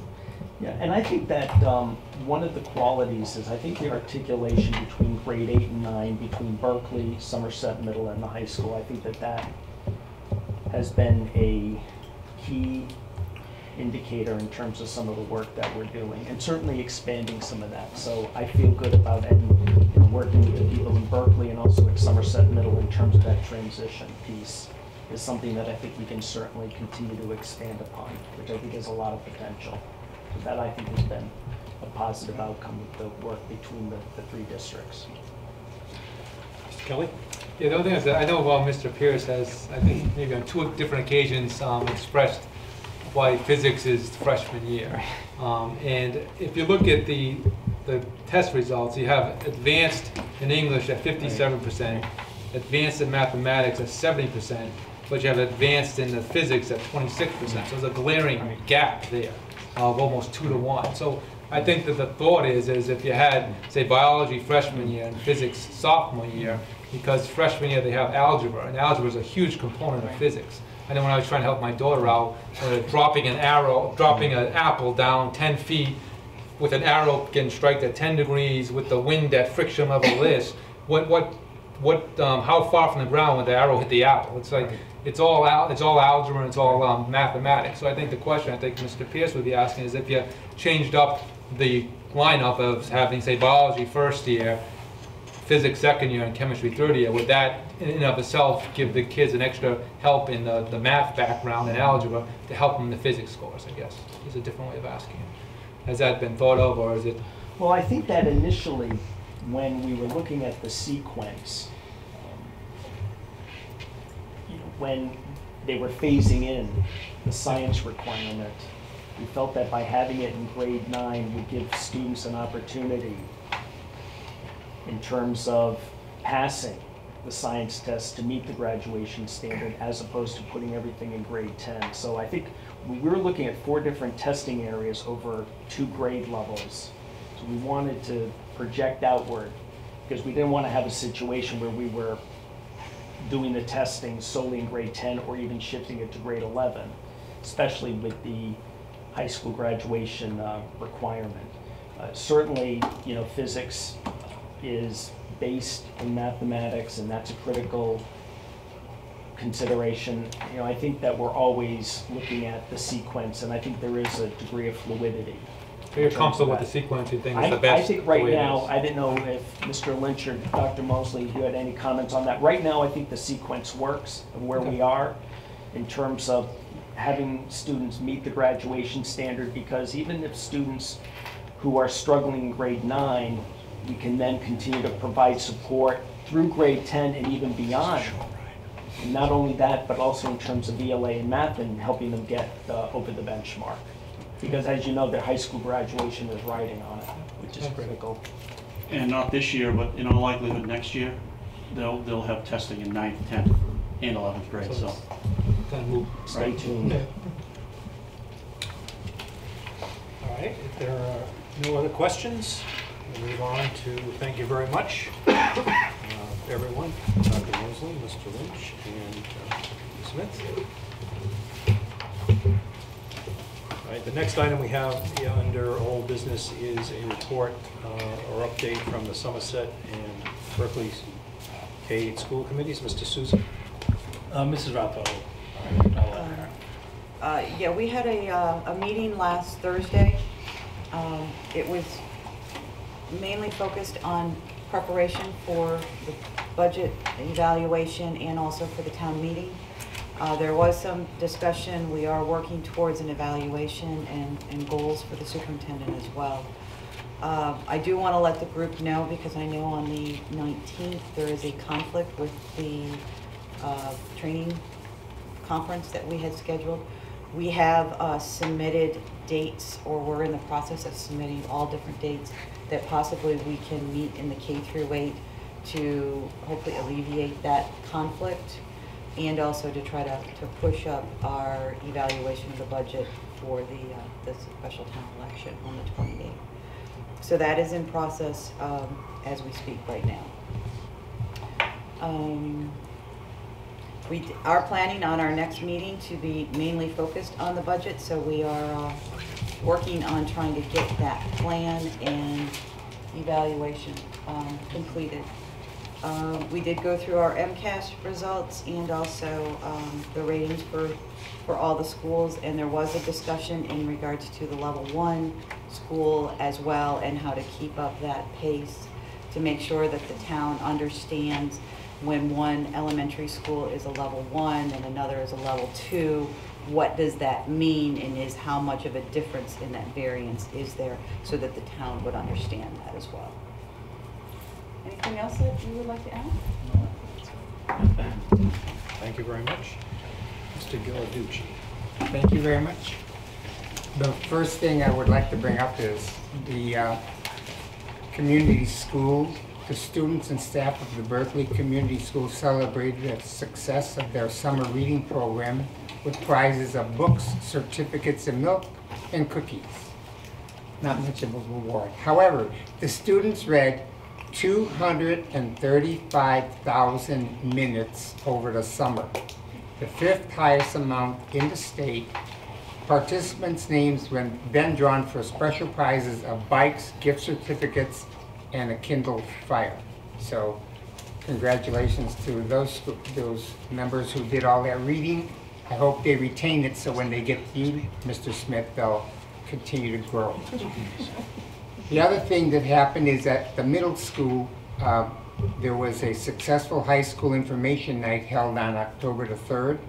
Yeah, and I think that um, one of the qualities is, I think the articulation between grade eight and nine, between Berkley, Somerset Middle, and the high school, I think that that has been a key indicator in terms of some of the work that we're doing, and certainly expanding some of that. So I feel good about and, you know, working with the people in Berkley and also at Somerset Middle in terms of that transition piece is something that I think we can certainly continue to expand upon, which I think has a lot of potential. So that I think has been a positive outcome of the work between the, the three districts. Mr. Kelly? Yeah, the other thing is that I know uh, Mr. Peirce has, I think maybe on two different occasions, um, expressed why physics is freshman year. Um, And if you look at the, the test results, you have advanced in English at fifty-seven percent, advanced in mathematics at seventy percent, but you have advanced in the physics at twenty-six percent. So there's a glaring gap there of almost two to one. So I think that the thought is, is if you had, say, biology freshman year and physics sophomore year, because freshman year they have algebra, and algebra is a huge component of physics. I know when I was trying to help my daughter out, uh, dropping an arrow, dropping an apple down 10 feet with an arrow getting struck at 10 degrees with the wind at friction level is, what, what, what, um, how far from the ground would the arrow hit the apple? It's like, it's all al, it's all algebra and it's all um, mathematics. So I think the question I think Mr. Peirce would be asking is if you changed up the lineup of having, say, biology first year, physics second year, and chemistry third year, would that in and of itself give the kids an extra help in the, the math background and algebra to help them in the physics scores, I guess, is a different way of asking it. Has that been thought of, or is it, Well, I think that initially, when we were looking at the sequence, um, you know, when they were phasing in the science requirement, we felt that by having it in grade nine would give students an opportunity in terms of passing the science test to meet the graduation standard as opposed to putting everything in grade 10. So I think we were looking at four different testing areas over two grade levels. So we wanted to project outward because we didn't want to have a situation where we were doing the testing solely in grade 10 or even shifting it to grade 11, especially with the high school graduation uh, requirement. Uh, Certainly, you know, physics is based in mathematics, and that's a critical consideration. You know, I think that we're always looking at the sequence, and I think there is a degree of fluidity You're comfortable with the sequencing thing, I, is the I best think way right it now, is. I didn't know if Mr. Lynch or Dr. Mosley, you had any comments on that. Right now, I think the sequence works of where we are in terms of having students meet the graduation standard, because even if students who are struggling in grade nine, we can then continue to provide support through grade 10 and even beyond. And not only that, but also in terms of ELA and math and helping them get uh, over the benchmark. Because as you know, their high school graduation is riding on it, which is critical. And not this year, but in all likelihood, next year, they'll, they'll have testing in ninth, 10th, and 11th grade, so. Kind of move. Stay tuned. All right, if there are no other questions, we'll move on to, thank you very much, uh, everyone, Dr. Mosley, Mr. Lynch, and uh, Ms. Smith. All right, the next item we have yeah, under old business is a report uh, or update from the Somerset and Berkley K-8 school committees. Mr. Souza? Uh, Mrs. Rappo. Uh, Yeah, we had a, uh, a meeting last Thursday. Um, It was mainly focused on preparation for the budget evaluation and also for the town meeting. Uh, There was some discussion, we are working towards an evaluation and, and goals for the superintendent as well. Uh, I do want to let the group know, because I know on the 19th, there is a conflict with the uh, training conference that we had scheduled. We have uh, submitted dates, or we're in the process of submitting all different dates that possibly we can meet in the K through 8 to hopefully alleviate that conflict and also to try to, to push up our evaluation of the budget for the, uh, the special town election on the 28th. So that is in process um, as we speak right now. Um, we are planning on our next meeting to be mainly focused on the budget, so we are uh, working on trying to get that plan and evaluation um, completed. Uh, We did go through our MCAS results and also um, the ratings for, for all the schools, and there was a discussion in regards to the level one school as well, and how to keep up that pace to make sure that the town understands when one elementary school is a level one and another is a level two, what does that mean and is how much of a difference in that variance is there so that the town would understand that as well. Anything else that you would like to add? Thank you very much. Mr. Ghilarducci? Thank you very much. The first thing I would like to bring up is the uh, community school. The students and staff of the Berkley Community School celebrated the success of their summer reading program with prizes of books, certificates, and milk, and cookies. Not much of a reward. However, the students read 235,000 minutes over the summer, the fifth highest amount in the state. Participants' names have been drawn for special prizes of bikes, gift certificates, and a Kindle Fire. So congratulations to those, those members who did all that reading. I hope they retain it so when they get you, Mr. Smith, they'll continue to grow. The other thing that happened is at the middle school, uh, there was a successful high school information night held on October the 3rd.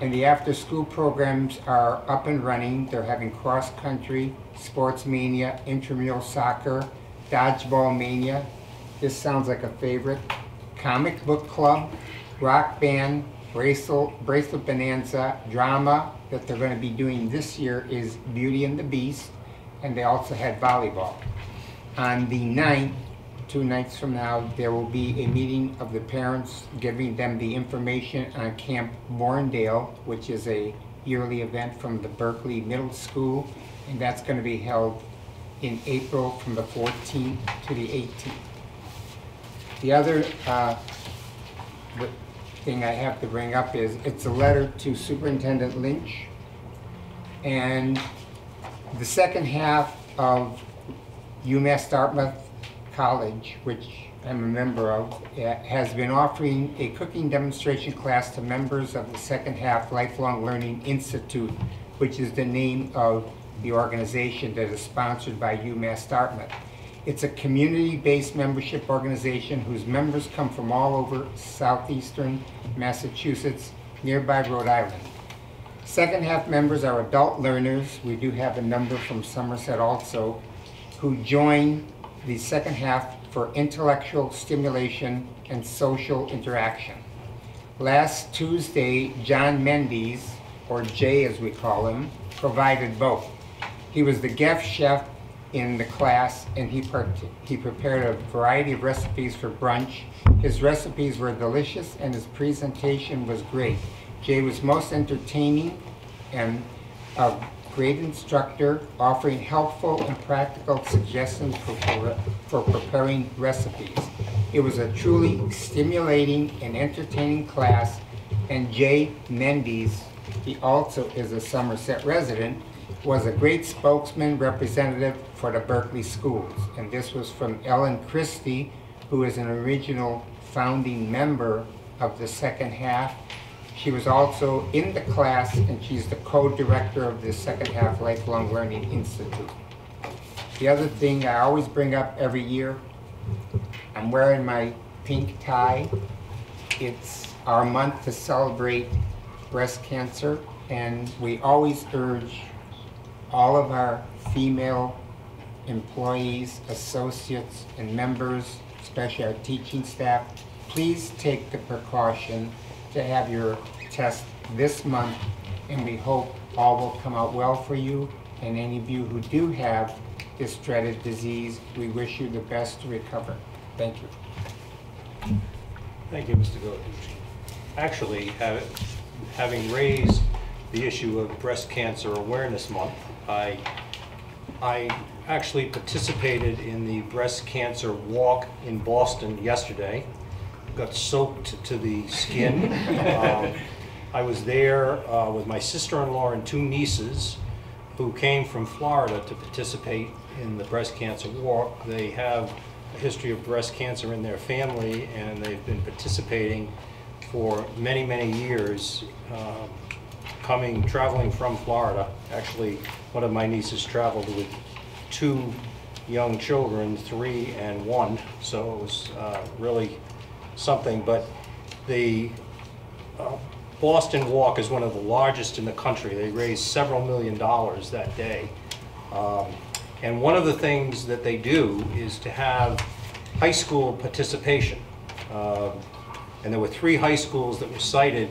And the after-school programs are up and running. They're having cross-country, sports mania, intramural soccer, dodgeball mania. This sounds like a favorite. Comic book club, rock band, bracelet, bracelet bonanza, drama that they're going to be doing this year is Beauty and the Beast, and they also had volleyball. On the 9th, two nights from now, there will be a meeting of the parents giving them the information on Camp Bournedale, which is a yearly event from the Berkley Middle School, and that's going to be held in April from the 14th to the 18th. The other uh, thing I have to bring up is, it's a letter to Superintendent Lynch. And the second half of UMass Dartmouth College, which I'm a member of, eh, has been offering a cooking demonstration class to members of the second half Lifelong Learning Institute, which is the name of the organization that is sponsored by UMass Dartmouth. It's a community-based membership organization whose members come from all over southeastern Massachusetts, nearby Rhode Island. Second half members are adult learners. We do have a number from Somerset also, who join the second half for intellectual stimulation and social interaction. Last Tuesday, John Mendes, or Jay as we call him, provided both. He was the guest chef in the class and he, he prepared a variety of recipes for brunch. His recipes were delicious and his presentation was great. Jay was most entertaining and a great instructor, offering helpful and practical suggestions for, for, preparing recipes. It was a truly stimulating and entertaining class, and Jay Mendes, he also is a Somerset resident, was a great spokesman representative for the Berkley schools. And this was from Ellen Christie, who is an original founding member of the second half. She was also in the class, and she's the co-director of the Second Half Lifelong Learning Institute. The other thing I always bring up every year, I'm wearing my pink tie. It's our month to celebrate breast cancer, and we always urge all of our female employees, associates, and members, especially our teaching staff, please take the precaution to have your test this month, and we hope all will come out well for you. And any of you who do have this dreaded disease, we wish you the best to recover. Thank you. Thank you, Mr. Ghilarducci. Actually, hav- having raised the issue of Breast Cancer Awareness Month, I, I actually participated in the breast cancer walk in Boston yesterday. Got soaked to the skin. Um, I was there uh, with my sister-in-law and two nieces who came from Florida to participate in the breast cancer walk. They have a history of breast cancer in their family, and they've been participating for many, many years, um, coming, traveling from Florida. Actually, one of my nieces traveled with two young children, three and one, so it was uh, really something. But the uh, Boston Walk is one of the largest in the country. They raised several million dollars that day. Um, And one of the things that they do is to have high school participation. Um, And there were three high schools that were cited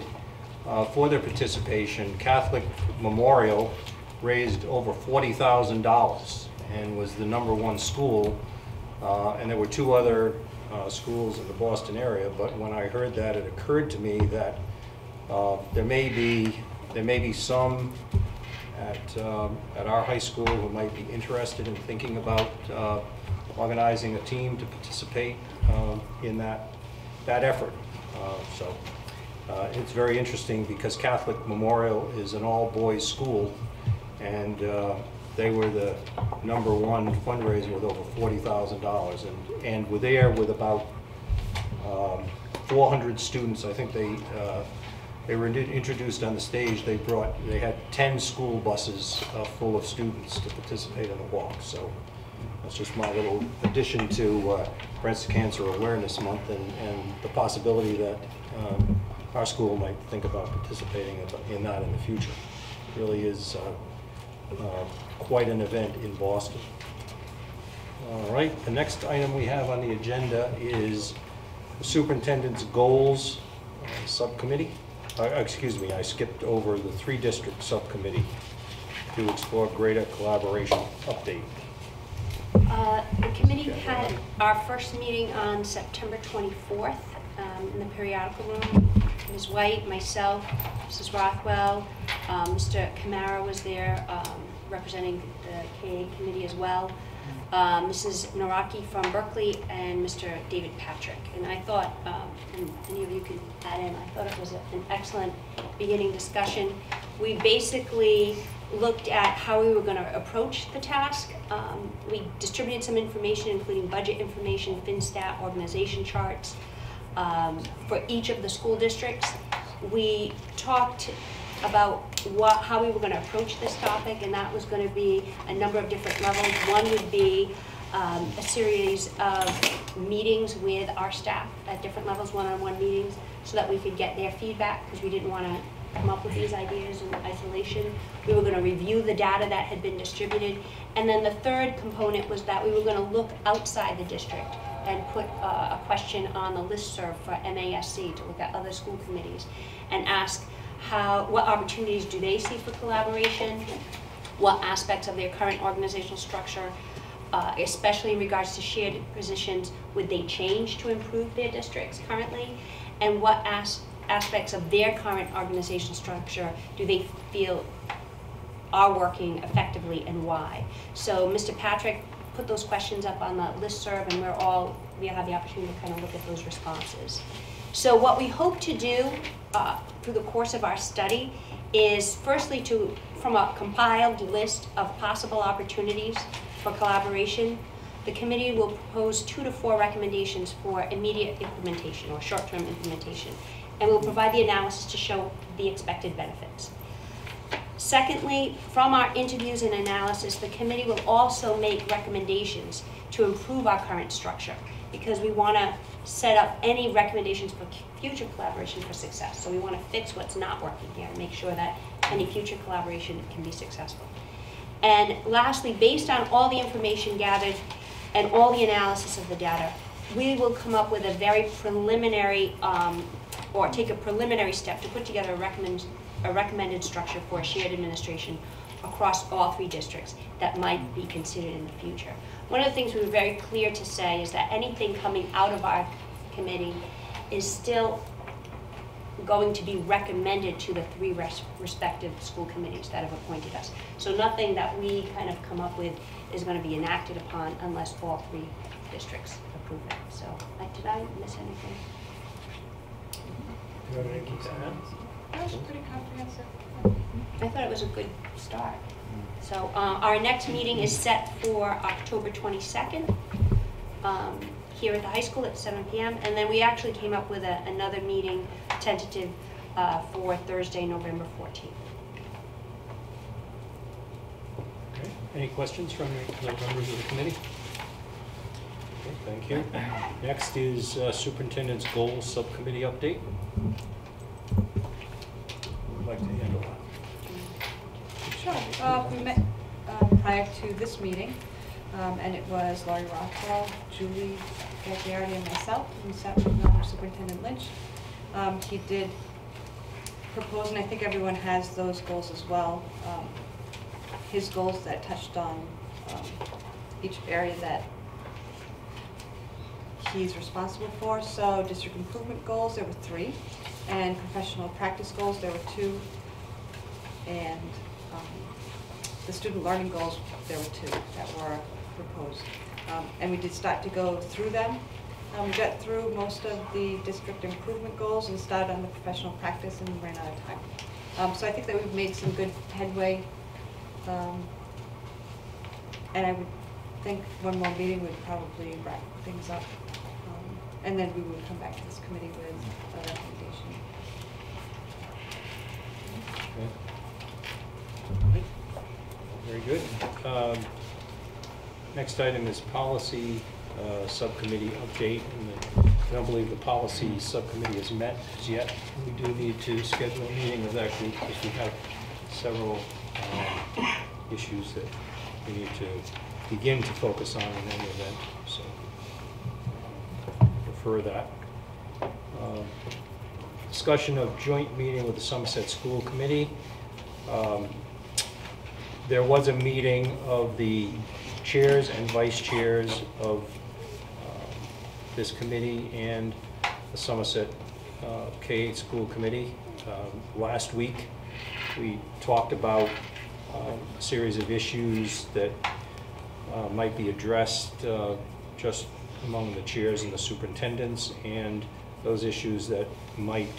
uh, for their participation. Catholic Memorial raised over $40,000 and was the number one school. Uh, And there were two other uh, schools in the Boston area, but when I heard that, it occurred to me that uh, there may be, there may be some at, um, at our high school who might be interested in thinking about uh, organizing a team to participate um, in that, that effort. Uh, So uh, it's very interesting because Catholic Memorial is an all-boys school, and uh, they were the number one fundraiser with over $40,000. And, and were there with about um, 400 students. I think they, uh, they were introduced on the stage, they brought, they had 10 school buses uh, full of students to participate in the walk. So that's just my little addition to uh, Breast Cancer Awareness Month and, and the possibility that um, our school might think about participating in- that in the future. Really is uh, uh, quite an event in Boston. All right, the next item we have on the agenda is the Superintendent's Goals uh, Subcommittee. Uh, Excuse me, I skipped over the three-district subcommittee to explore greater collaboration update. Uh, The committee had our first meeting on September 24th um, in the periodical room. Ms. White, myself, Mrs. Rothwell, um, Mr. Camara was there um, representing the KA committee as well, Mrs. Naraki from Berkley, and Mr. David Patrick. And I thought, um, and any of you can add in, I thought it was a- an excellent beginning discussion. We basically looked at how we were going to approach the task. Um, We distributed some information, including budget information, FinStat, organization charts, um, for each of the school districts. We talked about what, how we were gonna approach this topic, and that was gonna be a number of different levels. One would be um, a series of meetings with our staff at different levels, one-on-one meetings, so that we could get their feedback, because we didn't wanna come up with these ideas in isolation. We were gonna review the data that had been distributed. And then the third component was that we were gonna look outside the district and put uh, a question on the listserv for MASC to look at other school committees and ask how, what opportunities do they see for collaboration? What aspects of their current organizational structure, uh, especially in regards to shared positions, would they change to improve their districts currently? And what as- aspects of their current organizational structure do they feel are working effectively and why? So Mr. Patrick put those questions up on the listserv and we're all, we have the opportunity to kind of look at those responses. So what we hope to do uh, through the course of our study is firstly to, from a compiled list of possible opportunities for collaboration, the committee will propose two to four recommendations for immediate implementation or short-term implementation, and we'll provide the analysis to show the expected benefits. Secondly, from our interviews and analysis, the committee will also make recommendations to improve our current structure because we want to set up any recommendations for future collaboration for success. So we want to fix what's not working here and make sure that any future collaboration can be successful. And lastly, based on all the information gathered and all the analysis of the data, we will come up with a very preliminary, um, or take a preliminary step to put together a recommend, a recommended structure for shared administration across all three districts that might be considered in the future. One of the things we were very clear to say is that anything coming out of our committee is still going to be recommended to the three res- respective school committees that have appointed us. So nothing that we kind of come up with is going to be enacted upon unless all three districts approve it. So, like, did I miss anything? Do you have anything to add? That was pretty comprehensive. I thought it was a good start. So uh, our next meeting is set for October 22nd um, here at the high school at 7 PM. And then we actually came up with a- another meeting tentative uh, for Thursday, November 14th. Okay. Any questions from the members of the committee? Okay, Thank you. Next is uh, Superintendent's Goals Subcommittee update. Would like to handle that? Sure. Uh, We met uh, prior to this meeting, um, and it was Lori Rothwell, Julie Gagliardi, and myself, and we sat with Superintendent Lynch. Um, He did propose, and I think everyone has those goals as well, um, his goals that touched on um, each area that he's responsible for. So district improvement goals, there were three, and professional practice goals, there were two. And um, the student learning goals, there were two that were proposed. Um, And we did start to go through them. Um, We got through most of the district improvement goals and started on the professional practice and ran out of time. Um, So I think that we've made some good headway. um, And I would think one more meeting would probably wrap things up. Um, And then we would come back to this committee with a recommendation. Okay. Very good. Um, Next item is policy uh, subcommittee update. And the- I don't believe the policy subcommittee has met as yet. We do need to schedule a meeting of that group because we have several um, issues that we need to begin to focus on in any event, so uh, prefer that. Um, Discussion of joint meeting with the Somerset School Committee. Um, There was a meeting of the chairs and vice chairs of um, this committee and the Somerset uh, K-8 School Committee um, last week. We talked about um, a series of issues that uh, might be addressed uh, just among the chairs and the superintendents, and those issues that might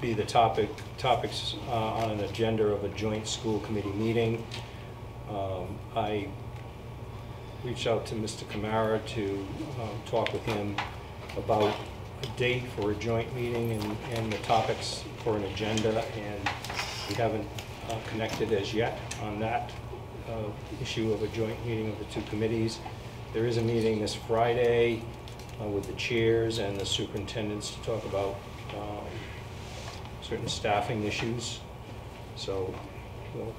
be the topic, topics uh, on an agenda of a joint school committee meeting. Um, I reached out to Mr. Kamara to um, talk with him about a date for a joint meeting and, and the topics for an agenda, and we haven't uh, connected as yet on that uh, issue of a joint meeting of the two committees. There is a meeting this Friday uh, with the chairs and the superintendents to talk about um, certain staffing issues. So we'll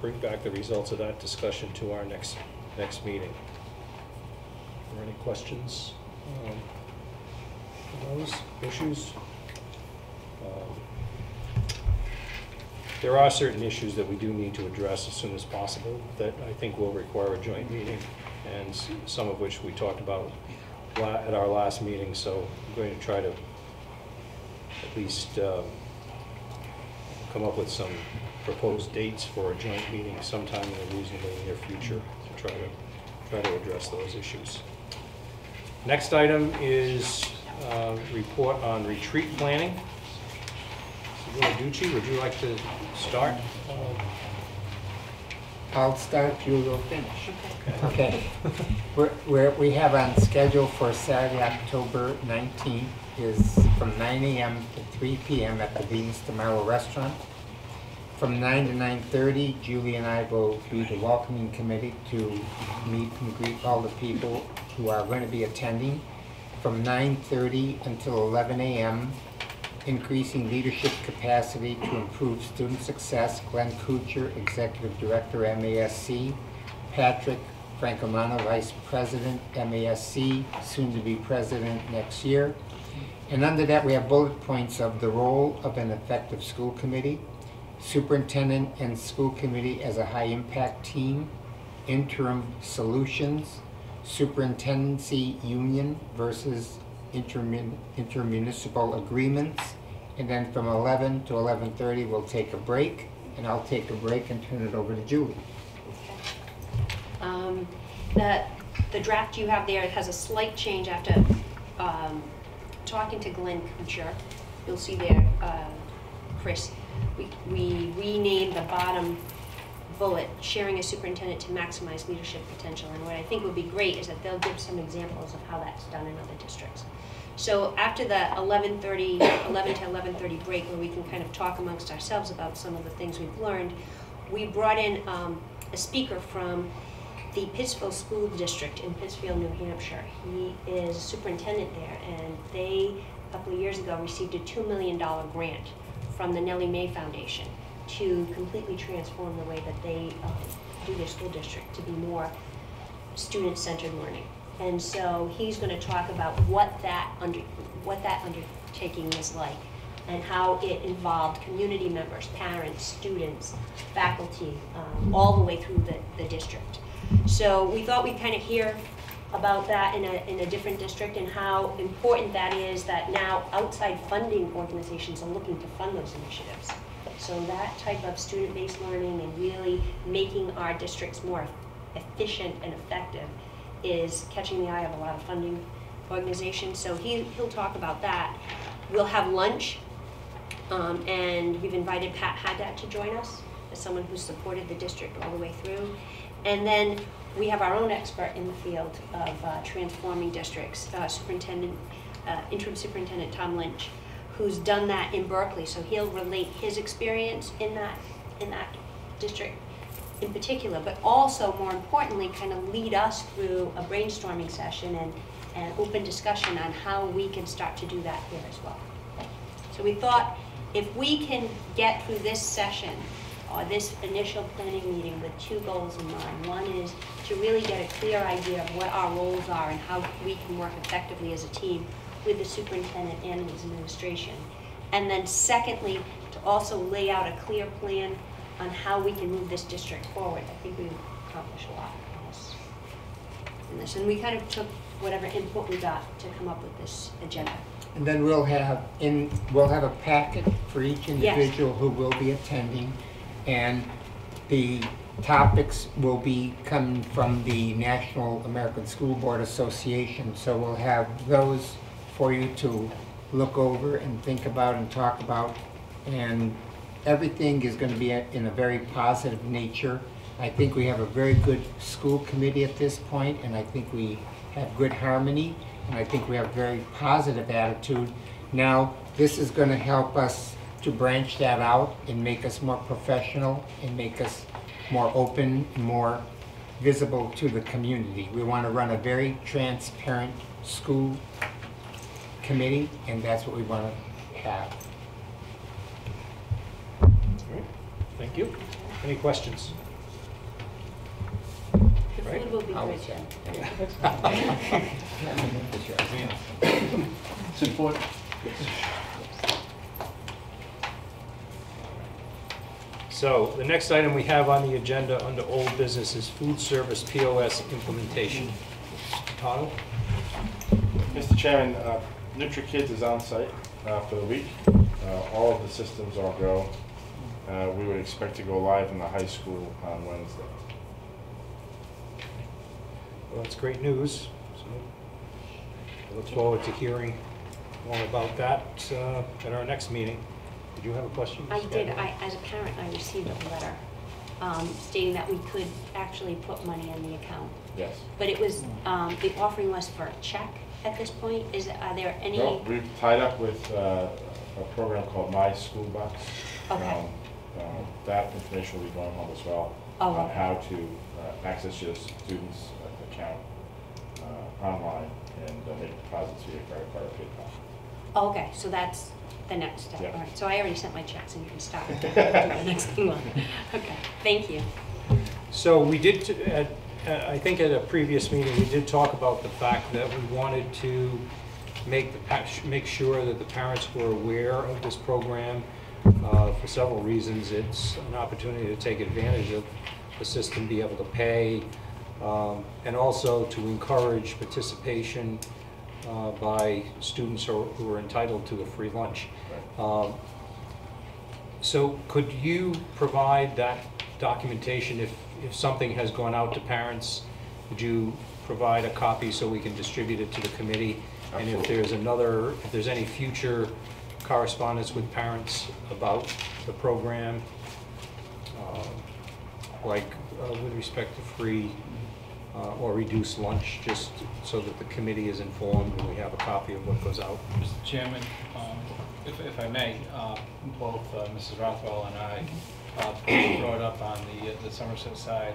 bring back the results of that discussion to our next, next meeting. Are there any questions um, on those issues? Um, There are certain issues that we do need to address as soon as possible that I think will require a joint meeting, and some of which we talked about at our last meeting, so I'm going to try to at least um, come up with some proposed dates for a joint meeting sometime in the reasonably near future to try to, try to address those issues. Next item is uh, report on retreat planning. Sabrina Ducci, would you like to start? Uh, I'll start, you will finish. Okay. We're, we're, we have on schedule for Saturday, October 19th is from 9 AM to 3 PM at the Venus de Milo Restaurant. From 9 to 9:30, Julie and I will be the welcoming committee to meet and greet all the people who are going to be attending. From 9:30 until 11 AM, increasing leadership capacity to improve student success, Glenn Koocher, Executive Director, MASC, Patrick Francomano, Vice President, MASC, soon to be President next year. And under that, we have bullet points of the role of an effective school committee, superintendent and school committee as a high-impact team, interim solutions, superintendency union versus intermun- intermunicipal agreements. And then from 11 to 11:30, we'll take a break, and I'll take a break and turn it over to Julie. Um, The, the draft you have there has a slight change after um, talking to Glenn Koocher. You'll see there, uh, Chris, we we renamed the bottom bullet, sharing a superintendent to maximize leadership potential. And what I think would be great is that they'll give some examples of how that's done in other districts. So after the 11:30, 11 to 11:30 break, where we can kind of talk amongst ourselves about some of the things we've learned, we brought in um, a speaker from the Pittsfield School District in Pittsfield, New Hampshire. He is superintendent there, and they, a couple of years ago, received a $2 million grant from the Nellie Mae Foundation to completely transform the way that they um, do their school district to be more student-centered learning. And so he's going to talk about what that under, what that undertaking is like and how it involved community members, parents, students, faculty, um, all the way through the, the district. So we thought we'd kind of hear about that in a, in a different district and how important that is that now outside funding organizations are looking to fund those initiatives. So that type of student-based learning and really making our districts more efficient and effective is catching the eye of a lot of funding organizations. So he, he'll talk about that. We'll have lunch, um, and we've invited Pat Haddad to join us as someone who's supported the district all the way through. And then we have our own expert in the field of uh, transforming districts, uh, Superintendent, uh, Interim Superintendent Tom Lynch, who's done that in Berkley. So he'll relate his experience in that in that district in particular, but also more importantly, kind of lead us through a brainstorming session and an open discussion on how we can start to do that here as well. So we thought if we can get through this session, or this initial planning meeting with two goals in mind. One is to really get a clear idea of what our roles are and how we can work effectively as a team with the superintendent and his administration. And then secondly, to also lay out a clear plan on how we can move this district forward. I think we've accomplished a lot in this. In this, and we kind of took whatever input we got to come up with this agenda. And then we'll have, in, we'll have a packet for each individual who will be attending. And the topics will be coming from the National American School Board Association. So we'll have those for you to look over and think about and talk about. And everything is going to be in a very positive nature. I think we have a very good school committee at this point, and I think we have good harmony, and I think we have very positive attitude. Now, this is gonna help us to branch that out and make us more professional and make us more open, more visible to the community. We wanna run a very transparent school committee, and that's what we wanna have. All right, Thank you. Any questions? The Right. food will be I'll good. It's important. So the next item we have on the agenda under old business is food service POS implementation. Otto? Mr. Chairman, uh, NutriKids is on site uh, for the week. Uh, All of the systems are go. Uh, We would expect to go live in the high school on Wednesday. Well, that's great news. So I look forward to hearing more about that uh, at our next meeting. Did you have a question? I Ms. did? I, as a parent, I received a letter um, stating that we could actually put money in the account. Yes. But it was, um, the offering was for a check at this point. Is, are there any? No, we've tied up with uh, a program called My School Bucks. Okay. Um, uh, That information will be going home as well. Oh, On okay. how to uh, access your student's account uh, online and uh, make deposits via credit card or PayPal. Oh, Okay, so that's the next step. Yeah. All right, so I already sent my checks and you can start doing the next one. Okay, thank you. So we did, t- at, uh, I think at a previous meeting, we did talk about the fact that we wanted to make the, make sure that the parents were aware of this program uh, for several reasons. It's an opportunity to take advantage of the system, be able to pay, um, and also to encourage participation uh, by students who who are entitled to a free lunch. Um, so could you provide that documentation if, if something has gone out to parents? Would you provide a copy so we can distribute it to the committee? And if there's another, if there's any future correspondence with parents about the program, um, like uh, with respect to free uh, or reduce lunch, just so that the committee is informed and we have a copy of what goes out? Mr. Chairman, um, if if I may, uh, both uh, Mrs. Rothwell and I uh, brought up on the the Somerset side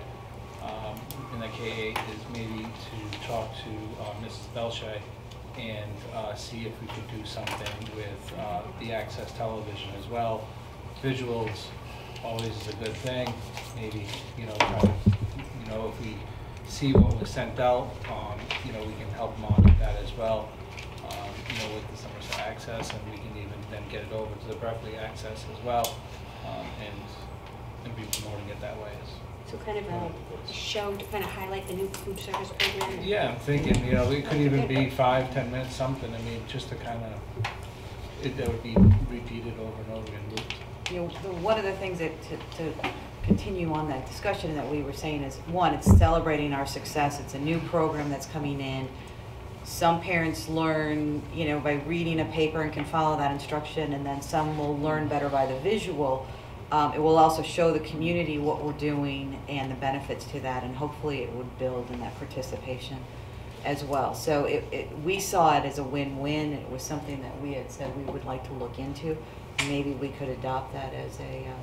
um, in the K-8 is maybe to talk to uh, Mrs. Belshai and uh, see if we could do something with uh, the access television as well. Visuals always is a good thing, maybe, you know, you know, if we see what was sent out, um, you know, we can help monitor that as well, um, you know, with the Somerset access, and we can even then get it over to the Berkley access as well, um, and, and be promoting it that way. So kind of a show to kind of highlight the new food service program? Yeah, I'm thinking, you know, it could even be five, ten minutes, something, I mean, just to kind of, it, that would be repeated over and over again. You know, the- one of the things that, to, to continue on that discussion that we were saying is, one, it's celebrating our success. It's a new program that's coming in. Some parents learn, you know, by reading a paper and can follow that instruction, and then some will learn better by the visual. Um, it will also show the community what we're doing and the benefits to that, and hopefully it would build in that participation as well. So it, it, we saw it as a win-win. It was something that we had said we would like to look into. Maybe we could adopt that as a, uh,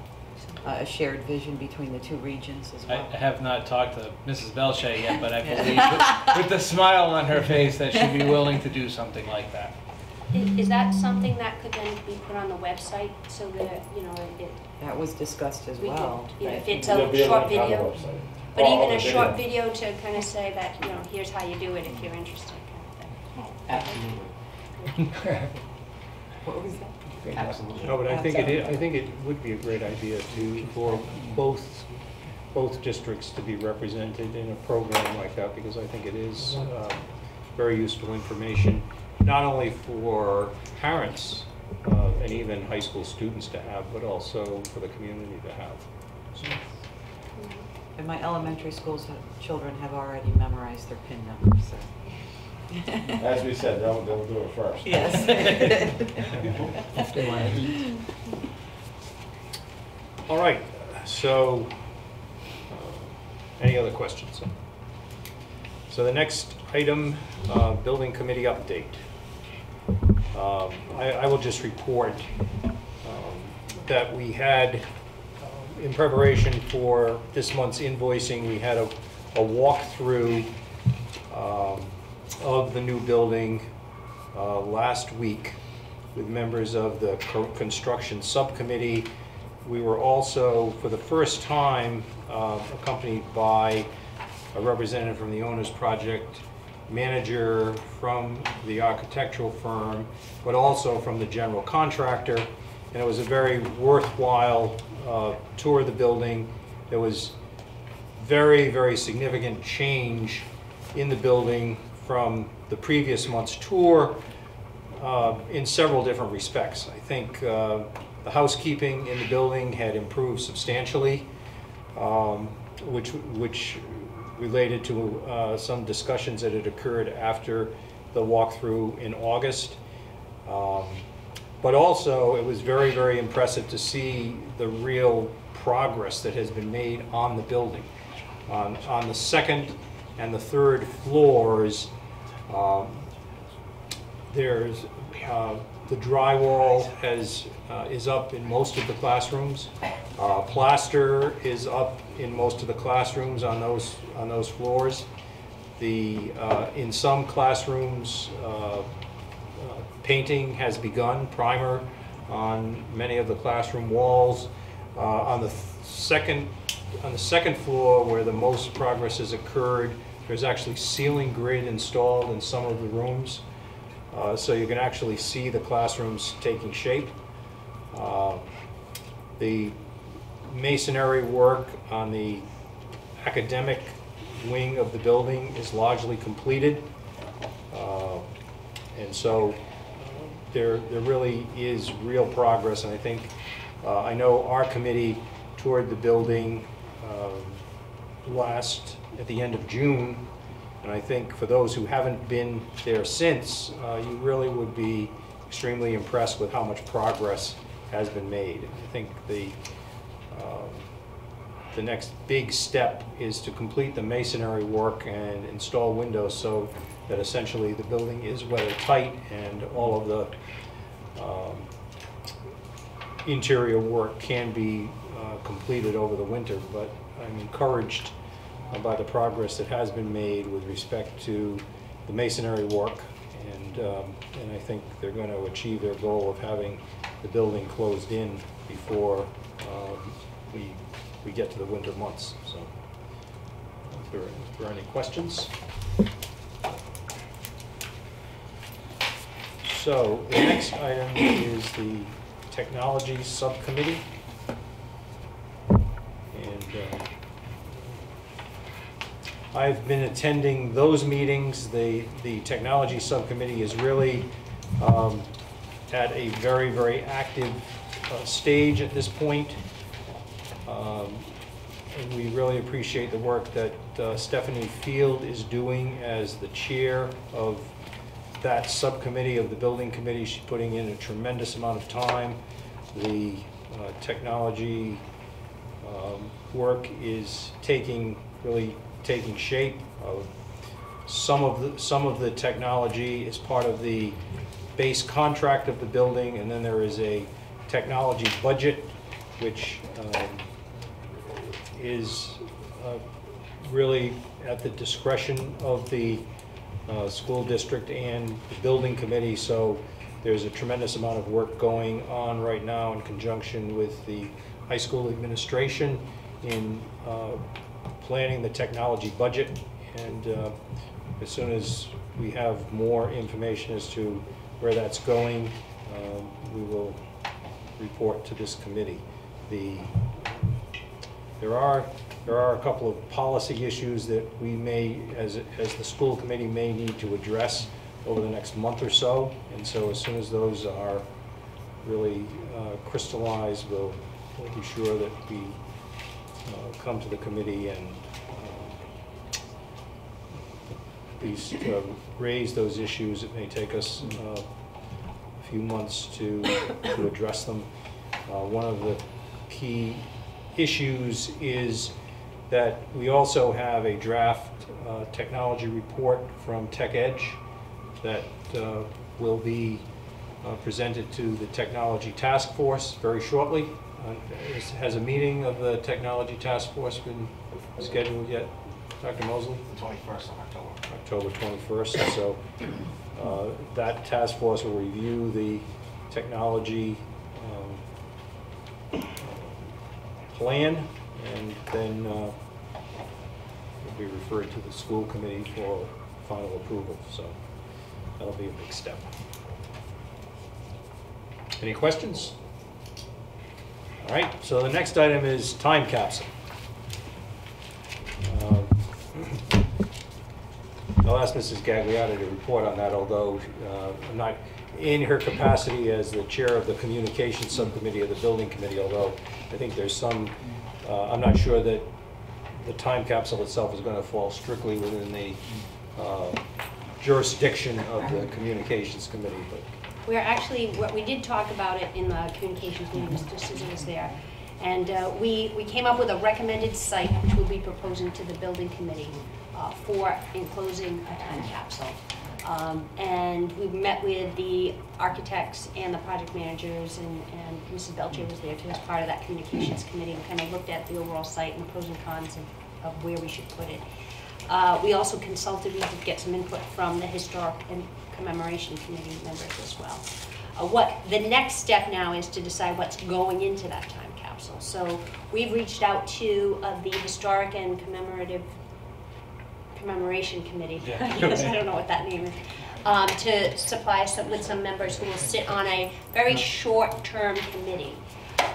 a shared vision between the two regions as I well. I have not talked to Mrs. Belshea yet, but I believe with- with the smile on her face that she'd be willing to do something like that. Is, Is that something that could then be put on the website so that, you know, it, That was discussed as we could, well. you know, if right? it's There'll a be short link on the video? But Well, even the a short video. video to kind of say that, you know, here's how you do it if you're interested, kind of thing. Absolutely. What was that? Absolutely. No, but I think it, i- I think it would be a great idea to, for both, both districts to be represented in a program like that, because I think it is um, very useful information, not only for parents uh, and even high school students to have, but also for the community to have. So, And my elementary school's children have already memorized their PIN numbers, so. As we said, they'll, they'll do it first. Yes. If they want to eat. All right, so, uh, any other questions? So the next item, uh, building committee update. Um, I I will just report um, that we had, um, in preparation for this month's invoicing, we had a a walkthrough um, of the new building uh, last week with members of the co- construction subcommittee. We were also, for the first time, uh, accompanied by a representative from the owner's project manager from the architectural firm, but also from the general contractor. And it was a very worthwhile uh, tour of the building. There was very, very significant change in the building from the previous month's tour uh, in several different respects. I think uh, the housekeeping in the building had improved substantially, um, which, which related to uh, some discussions that had occurred after the walkthrough in August. Um, But also, it was very, very impressive to see the real progress that has been made on the building. On, on the second and the third floors, um, there's, uh, the drywall has, uh, is up in most of the classrooms. Uh, Plaster is up in most of the classrooms on those, on those floors. The, uh, in some classrooms, uh, uh, painting has begun, primer on many of the classroom walls. On the second, on the second floor where the most progress has occurred, there's actually ceiling grid installed in some of the rooms. Uh, So you can actually see the classrooms taking shape. Uh, The masonry work on the academic wing of the building is largely completed. Uh, And so there, there really is real progress, and I think, uh, I know our committee toured the building um, last, at the end of June, and I think for those who haven't been there since, uh, you really would be extremely impressed with how much progress has been made. I think the, um, the next big step is to complete the masonry work and install windows so that essentially the building is weather-tight and all of the um, interior work can be uh, completed over the winter. But I'm encouraged by the progress that has been made with respect to the masonry work. And, um, and I think they're going to achieve their goal of having the building closed in before um, we, we get to the winter months, so. If there, if there are any questions? So, the next item is the Technology Subcommittee. And uh, I've been attending those meetings. The, the Technology Subcommittee is really um, at a very, very active uh, stage at this point. Um, And we really appreciate the work that uh, Stephanie Field is doing as the chair of that subcommittee of the building committee. She's putting in a tremendous amount of time. The uh, technology um, work is taking, really taking shape. Uh, Some of the, some of the technology is part of the base contract of the building, and then there is a technology budget, which um, is uh, really at the discretion of the uh, school district and the building committee, so there's a tremendous amount of work going on right now in conjunction with the high school administration in uh, planning the technology budget. And uh, as soon as we have more information as to where that's going, um, we will report to this committee. The, there are, there are a couple of policy issues that we may, as, as the school committee may need to address over the next month or so. And so as soon as those are really uh, crystallized, we'll, be sure that we come to the committee and uh, raise those issues. It may take us uh, a few months to, to address them. Uh, One of the key issues is that we also have a draft uh, technology report from Tech Edge that uh, will be uh, presented to the Technology Task Force very shortly. Uh, is- Has a meeting of the Technology Task Force been scheduled yet, Dr. Mosley? The 21st of October. October 21st, so uh, that task force will review the technology um, plan, and then uh, will be referred to the school committee for final approval, so that'll be a big step. Any questions? All right, so the next item is time capsule. Um, I'll ask Mrs. Gagliardi to report on that, although uh, I'm not in her capacity as the chair of the communications subcommittee of the building committee, although I think there's some, uh, I'm not sure that the time capsule itself is going to fall strictly within the uh, jurisdiction of the communications committee, but We're actually, what- we did talk about it in the communications meeting, Mr. Souza was there. And uh, we, we came up with a recommended site, which we'll be proposing to the building committee uh, for enclosing a time capsule. Um, And we met with the architects and the project managers, and, and Mrs. Belcher was there too as part of that communications committee, and kind of looked at the overall site and the pros and cons of, of where we should put it. Uh, We also consulted, we did get some input from the Historic and Commemoration Committee members as well. Uh, What, the next step now is to decide what's going into that time capsule. So we've reached out to uh, the Historic and Commemorative Commemoration Committee. Yes, I don't know what that name is. Um, To supply us with some members who will sit on a very short-term committee.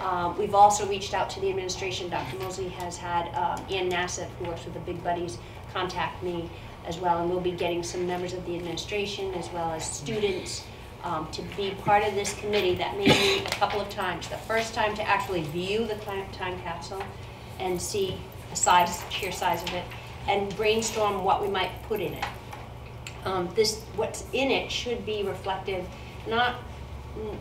Um, We've also reached out to the administration. Dr. Mosley has had um, Ann Nassif, who works with the Big Buddies, contact me as well, and we'll be getting some members of the administration as well as students um, to be part of this committee that may meet a couple of times. The first time to actually view the time time capsule and see the size, sheer size of it, and brainstorm what we might put in it. Um, This, what's in it should be reflective, not, mm,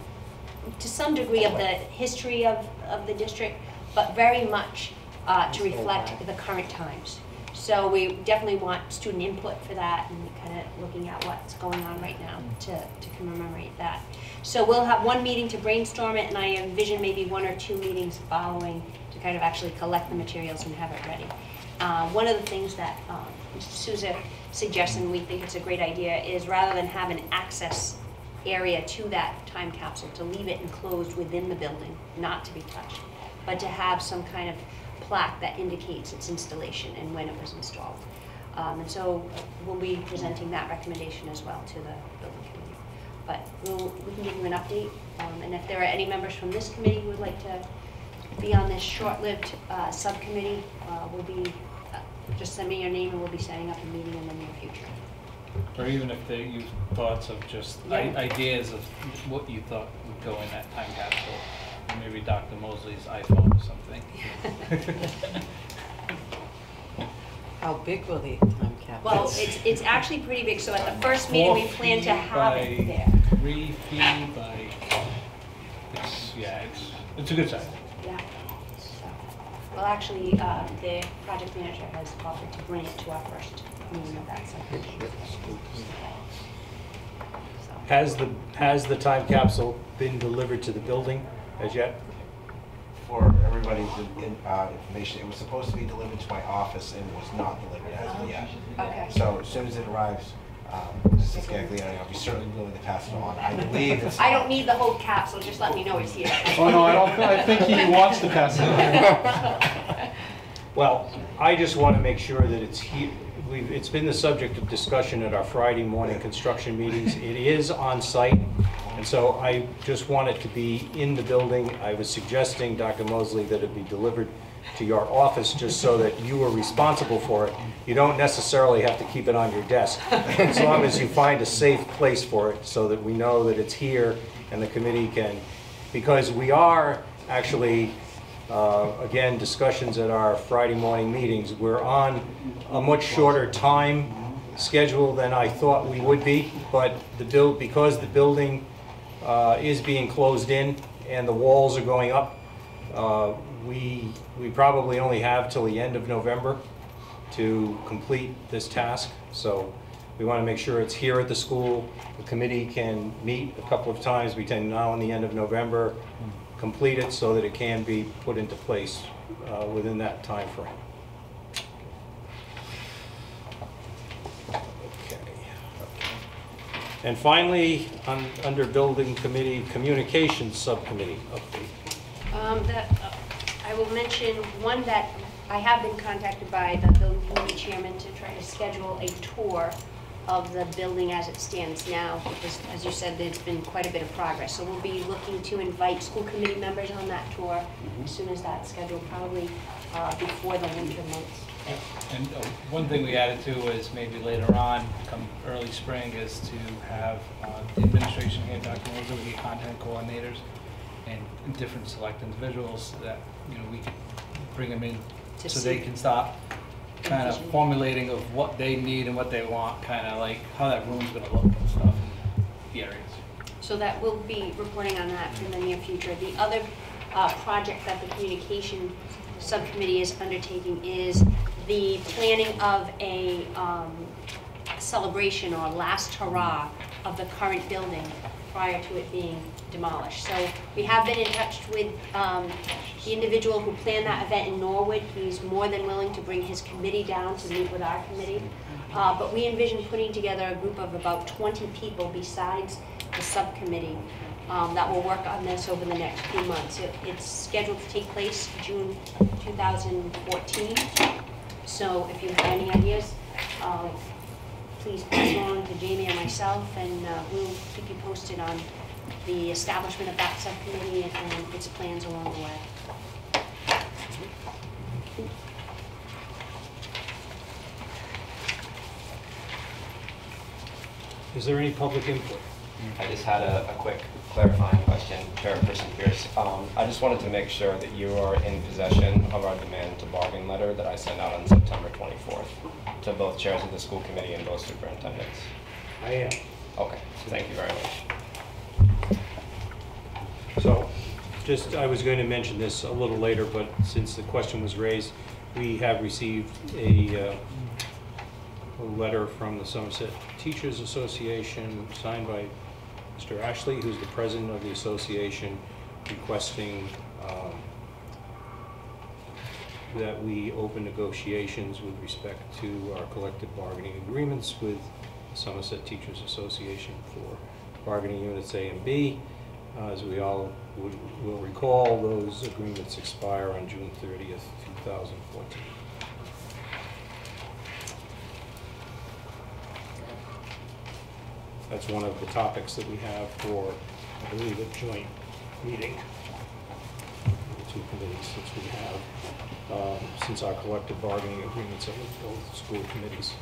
to some degree of the history of, of the district, but very much uh, to reflect the current times. So we definitely want student input for that and kind of looking at what's going on right now to, to commemorate that. So we'll have one meeting to brainstorm it, and I envision maybe one or two meetings following to kind of actually collect the materials and have it ready. Uh, One of the things that um. Suggests, and we think it's a great idea, is rather than have an access area to that time capsule, to leave it enclosed within the building, not to be touched, but to have some kind of plaque that indicates its installation and when it was installed. Um, And so we'll be presenting that recommendation as well to the building committee. But we'll, we can give you an update, um, and if there are any members from this committee who would like to be on this short-lived uh, subcommittee, uh, we'll be, uh, just send me your name and we'll be setting up a meeting in the near future. Or even if they use thoughts of just Yeah. ideas of what you thought would go in that time capsule. Maybe Dr. Mosley's iPhone or something. How big will the time capsule? Well, it's, it's actually pretty big, so at the first meeting, we plan to have it there. Three feet by, it's, yeah, it's, it's a good size. Yeah. So, Well, actually, uh, the project manager has offered to bring it to our first meeting of that subcommittee. So, has the, has the time capsule been delivered to the building as yet? For everybody's in- uh, information, it was supposed to be delivered to my office and was not delivered as of yet. Okay. So as soon as it arrives, um, Mrs. Gagliardi, I'll be certainly willing to pass it on. I believe it's. I don't need the whole capsule, just let me know it's here. Oh, no, I don't, I think he wants to pass it on. Well, I just want to make sure that it's here, we've, it's been the subject of discussion at our Friday morning construction meetings. It is on site, and so I just want it to be in the building. I was suggesting, Dr. Mosley, that it be delivered to your office, just so that you are responsible for it. You don't necessarily have to keep it on your desk, as long as you find a safe place for it, so that we know that it's here and the committee can, because we are actually uh, again, discussions at our Friday morning meetings. We're on a much shorter time schedule than I thought we would be, but the build, because the building uh, is being closed in and the walls are going up, uh, we, we probably only have till the end of November to complete this task, so we want to make sure it's here at the school. The committee can meet a couple of times between now and the end of November, complete it so that it can be put into place uh, within that timeframe. Okay. And finally, on, under Building Committee, Communications Subcommittee update. Um, that, uh, I will mention one that I have been contacted by the building committee chairman to try to schedule a tour of the building as it stands now, because as you said, there's been quite a bit of progress. So we'll be looking to invite school committee members on that tour as soon as that's scheduled, probably uh, before the winter months. And uh, one thing we added to is maybe later on, come early spring, is to have uh, the administration here, Dr. Moser, we get content coordinators and different select individuals that, you know, we can bring them in To so they see. can start kind of Envision. formulating of what they need and what they want, kind of like how that room's gonna look and stuff in the areas. So that we'll be reporting on that in the near future. The other uh, project that the communication subcommittee is undertaking is the planning of a um, celebration or last hurrah of the current building prior to it being demolished. So we have been in touch with um, the individual who planned that event in Norwood. He's more than willing to bring his committee down to meet with our committee. Uh, But we envision putting together a group of about 20 people besides the subcommittee um, that will work on this over the next few months. It- It's scheduled to take place June 2014. So if you have any ideas, uh, please pass it on to Jamie or myself, and uh, we'll keep you posted on the establishment of that subcommittee and its plans along the way. Is there any public input? I just had a, a quick clarifying question, Chairperson Peirce. Um, I just wanted to make sure that you are in possession of our demand to bargain letter that I sent out on September 24th to both chairs of the school committee and both superintendents. I am. Okay, thank you very much. So, just, I was going to mention this a little later, but since the question was raised, we have received a, uh, a letter from the Somerset Teachers Association signed by Mr. Ashley, who's the president of the association, requesting um, that we open negotiations with respect to our collective bargaining agreements with the Somerset Teachers Association for bargaining units A and B. Uh, As we all would- will recall, those agreements expire on June 30th, 2014. That's one of the topics that we have for, I believe, a joint meeting the two committees since we have, um, since our collective bargaining agreements are with both school committees.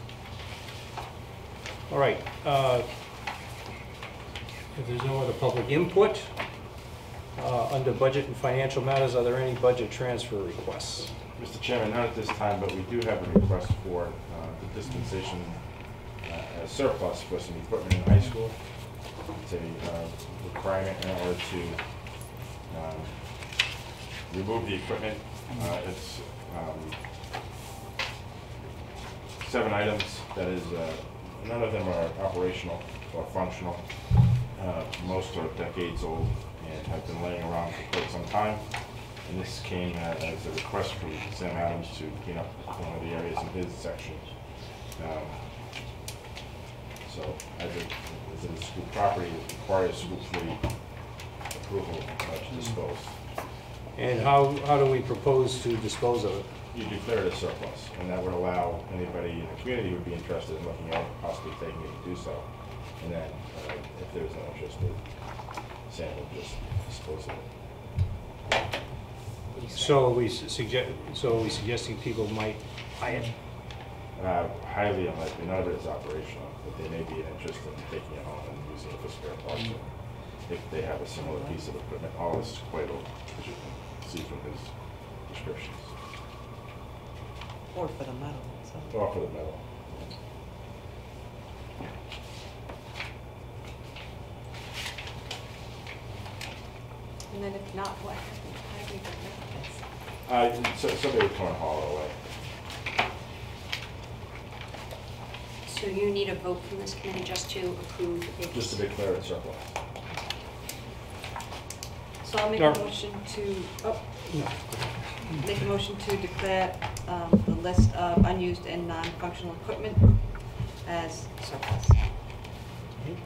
All right. uh, If there's no other public input, uh, under budget and financial matters, are there any budget transfer requests? Mr. Chairman, not at this time, but we do have a request for uh, the dispensation as surplus for some equipment in high school. It's a uh, requirement in order to um, remove the equipment. Uh, It's um, seven items, that is, uh, none of them are operational or functional. Uh, Most are decades old and have been laying around for quite some time. And this came uh, as a request from Sam Adams to clean up one of the areas in his section. Um, So as it, is school property, it requires school committee approval uh, to dispose. And how, how do we propose to dispose of it? You declare it a surplus, and that would allow anybody in the community who would be interested in looking at it, possibly taking it to do so. And then, uh, if there's no interest, Sam will just dispose of it. So we suggest, so are we suggesting people might buy it? Uh, Highly unlikely, none of it is operational, they may be interested in taking it home and using it for spare parts. If they have a similar piece of equipment, all this is quite old, as you can see from his descriptions, Or for the metal, so. or for the metal. And then if not, what happens? How do we get rid of this? Uh, so, somebody would come and haul it away. So you need a vote from this committee just to approve its... Just to declare it surplus. So I'll make No. a motion to, oh, make a motion to declare um, the list of unused and non-functional equipment as surplus. Is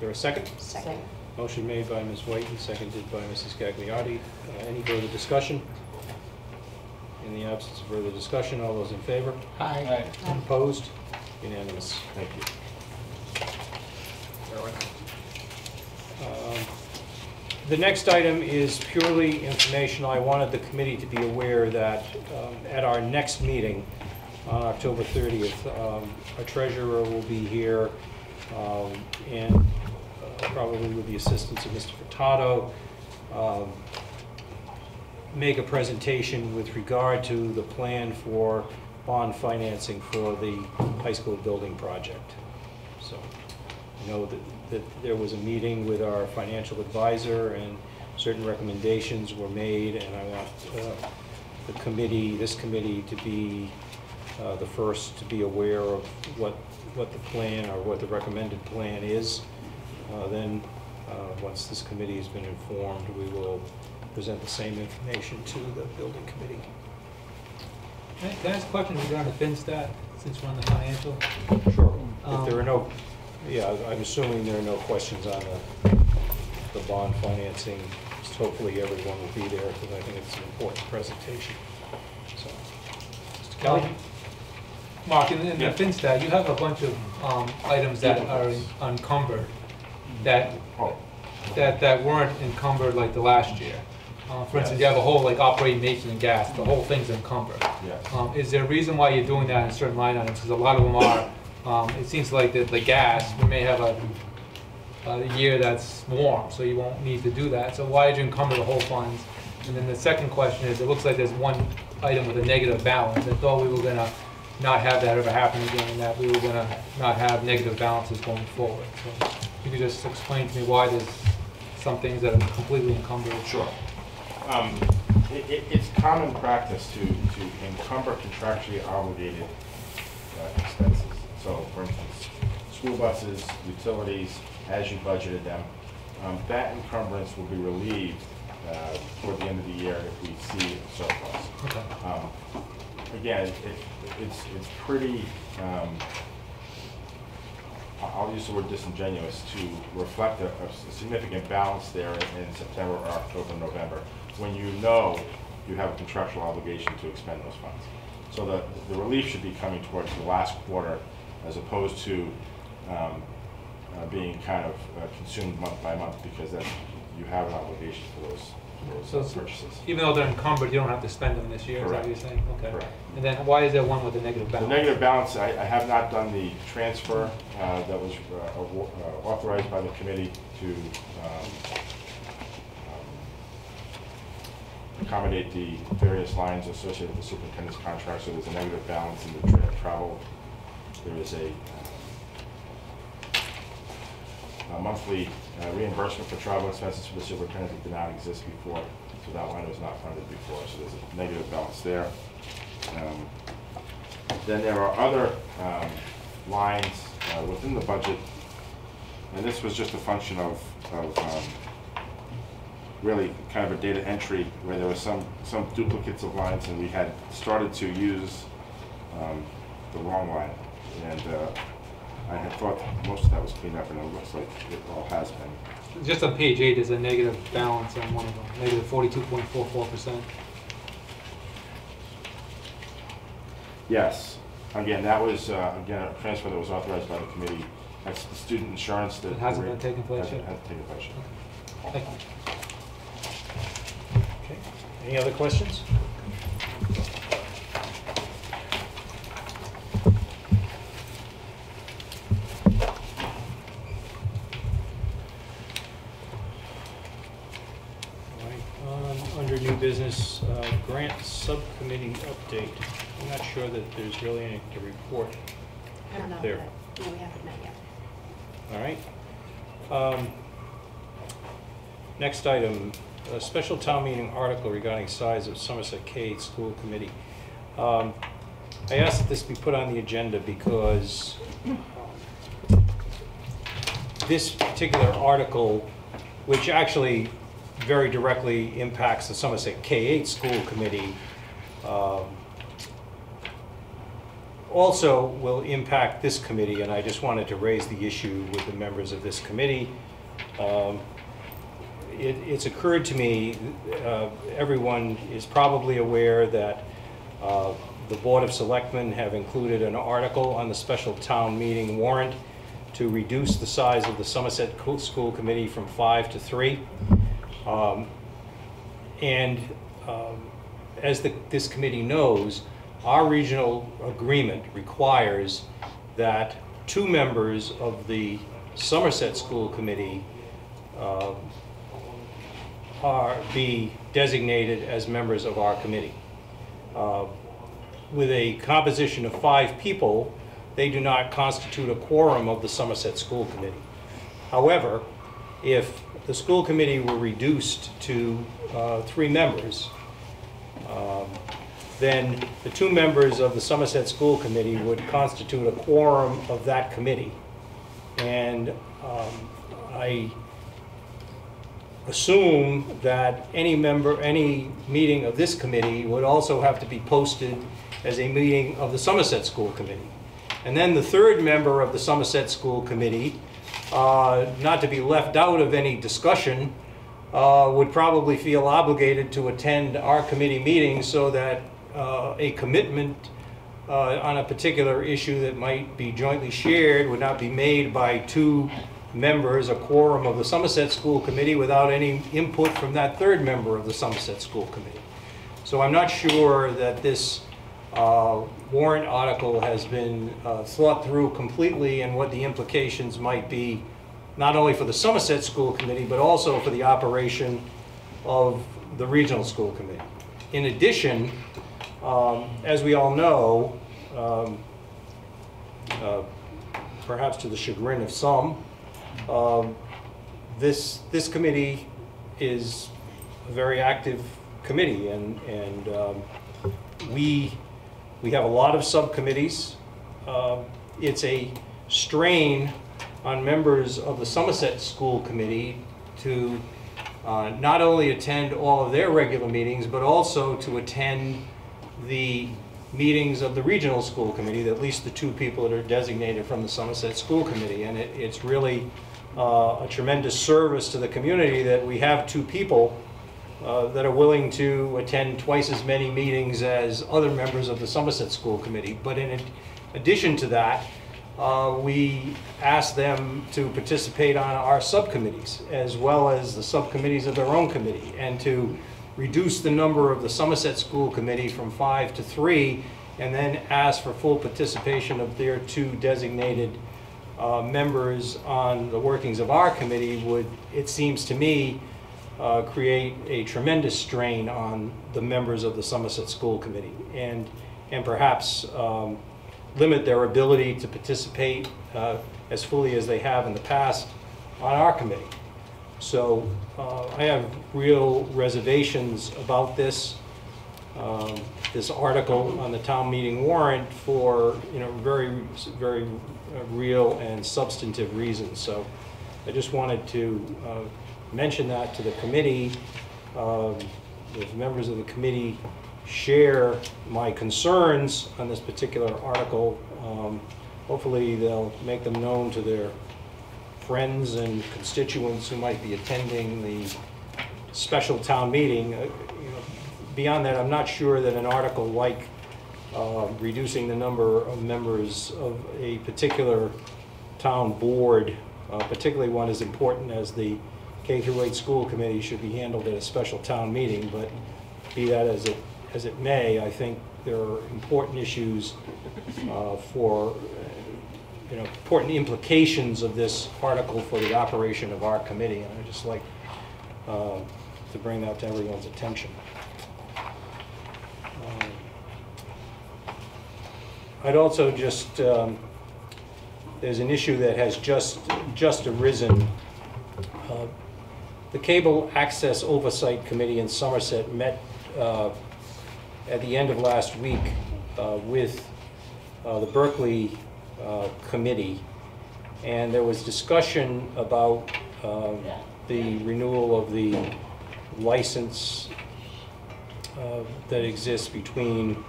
there a second? Second. Motion made by Ms. White and seconded by Mrs. Gagliardi. Uh, Any further discussion? In the absence of further discussion, all those in favor? Aye. Opposed? Unanimous. Thank you. Um, The next item is purely informational. I wanted the committee to be aware that um, at our next meeting on October 30th, um, a treasurer will be here um, and uh, probably with the assistance of Mr. Furtado, um, make a presentation with regard to the plan for bond financing for the high school building project. So, you know that, that there was a meeting with our financial advisor and certain recommendations were made, and I want uh, the committee, this committee, to be uh, the first to be aware of what, what the plan or what the recommended plan is. Uh, Then, uh, once this committee has been informed, we will present the same information to the building committee. Can I- can I ask a question regarding the FinStat, since we're on the financial? Sure. If Um, there are no, yeah, I'm assuming there are no questions on the, the bond financing. Just Hopefully, everyone will be there, because I think it's an important presentation. So, Mr. Kelly? Mark, in in the Yeah. FinStat, you have a bunch of um, items that are encumbered, that, Oh, that, that weren't encumbered like the last year. Uh, For instance, you have a whole, like operating maintenance and gas, the whole thing's encumbered. yes. Um, Is there a reason why you're doing that in certain line items? Because a lot of them are, um, it seems like the, the gas, we may have a, a year that's warm, so you won't need to do that. So why did you encumber the whole funds? And then the second question is, it looks like there's one item with a negative balance. I thought we were gonna not have that ever happen again, and that we were gonna not have negative balances going forward. So if you could just explain to me why there's some things that are completely encumbered. Sure. Um, It, it- it's common practice to, to encumber contractually obligated uh, expenses. So, for instance, school buses, utilities, as you budgeted them, um, that encumbrance will be relieved uh, toward the end of the year if we see a surplus. Okay. Um, Again, it, it's, it's pretty, um, I'll use the word disingenuous to reflect a, a significant balance there in September, or October, November, when you know you have a contractual obligation to expend those funds. So the, the relief should be coming towards the last quarter as opposed to, um, uh, being kind of uh, consumed month by month because then you have an obligation for those, So those it's- purchases. Even though they're encumbered, you don't have to spend them this year, is that what Correct. you're saying? Okay. Correct. And then why is there one with a negative balance? The negative balance, I, I have not done the transfer uh, that was uh, uh, authorized by the committee to um, um, accommodate the various lines associated with the superintendent's contract, so there's a negative balance in the tra- travel. There is a uh, a monthly uh, reimbursement for travel expenses for the superintendent that did not exist before, so that line was not funded before, so there's a negative balance there. Um, then there are other um, lines uh, within the budget, and this was just a function of, of um, really kind of a data entry where there was some, some duplicates of lines, and we had started to use um, the wrong line. And uh, I had thought most of that was cleaned up, and it looks like it all has been. Just on page eight, there's a negative balance on one of them, negative negative forty-two point four four percent. Yes, again, that was, uh, again, a transfer that was authorized by the committee. That's the student insurance that. It hasn't been taking place Hasn't- yet? Hasn't taken place yet. Thank you. Any other questions? All right, um, Under new business, uh, grant subcommittee update. I'm not sure that there's really any to report there. No, we haven't met yet. All right. Um, Next item, a special town meeting article regarding size of Somerset K School Committee. Um, I asked that this be put on the agenda because this particular article, which actually very directly impacts the Somerset K-8 School Committee, um, also will impact this committee, and I just wanted to raise the issue with the members of this committee. Um, it, it's occurred to me, uh, everyone is probably aware that uh, the Board of Selectmen have included an article on the special town meeting warrant to reduce the size of the Somerset School Committee from five to three. Um, And um, as the, this committee knows, our regional agreement requires that two members of the Somerset School Committee um, are, be designated as members of our committee. Uh, With a composition of five people, they do not constitute a quorum of the Somerset School Committee. However, if the school committee were reduced to uh, three members, um, then the two members of the Somerset School Committee would constitute a quorum of that committee. And um, I assume that any member, any meeting of this committee would also have to be posted as a meeting of the Somerset School Committee. And then the third member of the Somerset School Committee, uh, not to be left out of any discussion, uh, would probably feel obligated to attend our committee meetings so that uh, a commitment uh, on a particular issue that might be jointly shared would not be made by two members, a quorum of the Somerset School Committee, without any input from that third member of the Somerset School Committee. So I'm not sure that this uh, warrant article has been uh, thought through completely and what the implications might be, not only for the Somerset School Committee, but also for the operation of the Regional School Committee. In addition, um, as we all know, um, uh, perhaps to the chagrin of some, um, this, this committee is a very active committee, and, and um, we, we have a lot of subcommittees. Uh, It's a strain on members of the Somerset School Committee to uh, not only attend all of their regular meetings, but also to attend the meetings of the Regional School Committee, at least the two people that are designated from the Somerset School Committee. And it, it's really uh, a tremendous service to the community that we have two people uh, that are willing to attend twice as many meetings as other members of the Somerset School Committee. But in ad- addition to that, uh, we ask them to participate on our subcommittees as well as the subcommittees of their own committee and to reduce the number of the Somerset School Committee from five to three and then ask for full participation of their two designated uh, members on the workings of our committee would, it seems to me, uh, create a tremendous strain on the members of the Somerset School Committee and, and perhaps um, limit their ability to participate uh, as fully as they have in the past on our committee. So uh, I have real reservations about this, um, this article on the town meeting warrant for, you know, very, very real and substantive reasons. So I just wanted to uh, mention that to the committee. Um, If members of the committee share my concerns on this particular article, um, hopefully they'll make them known to their friends and constituents who might be attending the special town meeting. Uh, you know, Beyond that, I'm not sure that an article like uh, reducing the number of members of a particular town board, uh, particularly one as important as the K through 8 school committee, should be handled at a special town meeting, but be that as it, as it may, I think there are important issues uh, for, you know, important implications of this article for the operation of our committee, and I'd just like uh, to bring that to everyone's attention. Um, I'd also just, um, there's an issue that has just, just arisen. Uh, the Cable Access Oversight Committee in Somerset met uh, at the end of last week uh, with uh, the Berkley uh, Committee, and there was discussion about um, the renewal of the license uh, that exists between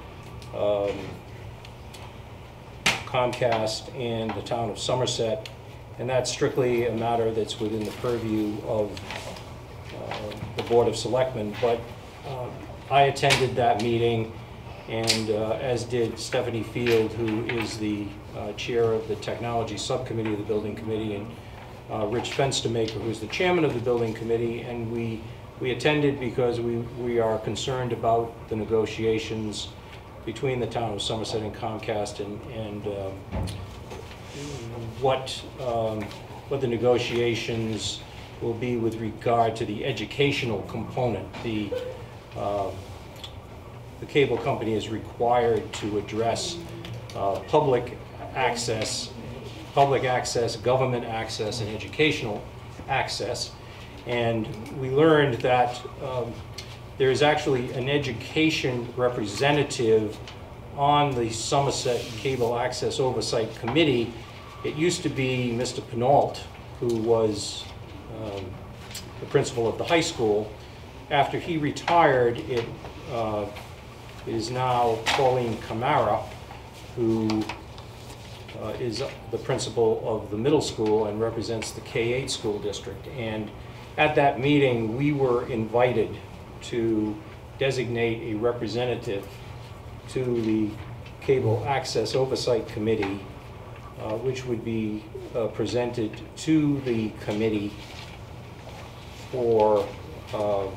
um, Comcast and the town of Somerset, and that's strictly a matter that's within the purview of uh, the Board of Selectmen. But um, I attended that meeting, and uh, as did Stephanie Field, who is the uh, chair of the Technology Subcommittee of the Building Committee, and uh, Rich Fenstermaker, who's the chairman of the Building Committee, and we, we attended because we, we are concerned about the negotiations between the town of Somerset and Comcast and, and um, what, um, what the negotiations will be with regard to the educational component. The, uh, the cable company is required to address uh, public access, public access, government access, and educational access. And we learned that um, there is actually an education representative on the Somerset Cable Access Oversight Committee. It used to be Mr. Penault, who was um, the principal of the high school. After he retired, it uh, is now Pauline Camara, who uh, is the principal of the middle school and represents the K-8 school district. And at that meeting, we were invited to designate a representative to the Cable Access Oversight Committee, uh, which would be uh, presented to the committee for uh,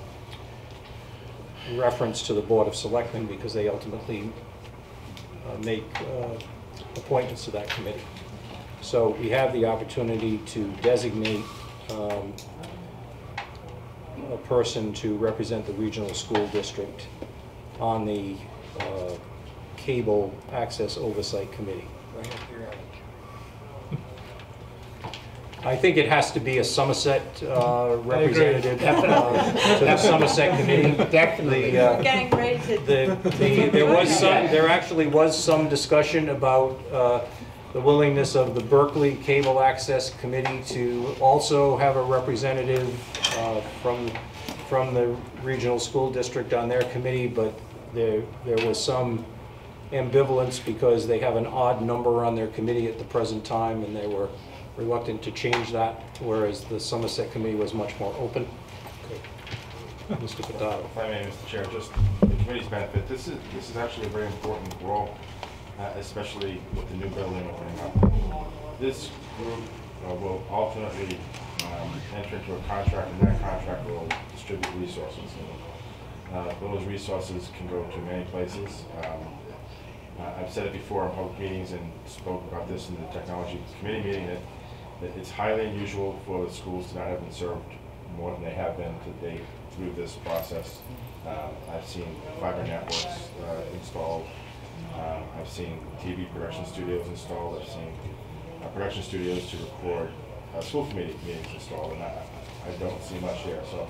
reference to the Board of Selectmen because they ultimately uh, make uh, appointments to that committee. So we have the opportunity to designate um, a person to represent the regional school district on the uh, Cable Access Oversight Committee. I think it has to be a Somerset uh, representative uh, to the Somerset Committee. Definitely. The, uh, Getting ready to. the, the, there was some, there actually was some discussion about uh, the willingness of the Berkley Cable Access Committee to also have a representative uh, from, from the regional school district on their committee, but there, there was some ambivalence because they have an odd number on their committee at the present time, and they were reluctant to change that, whereas the Somerset Committee was much more open. Okay. Mr. Patato. If I may, Mr. Chair, just the committee's benefit, this is, this is actually a very important role, uh, especially with the new building opening up. This group uh, will ultimately um, enter into a contract, and that contract will distribute resources. Uh, Those resources can go to many places. Um, uh, I've said it before in public meetings and spoke about this in the technology committee meeting, that that it's highly unusual for the schools to not have been served more than they have been to date through this process. Um, I've seen fiber networks uh, installed. Um, I've seen TV production studios installed. I've seen uh, production studios to record uh, school committee meetings installed, and I, I don't see much here. So,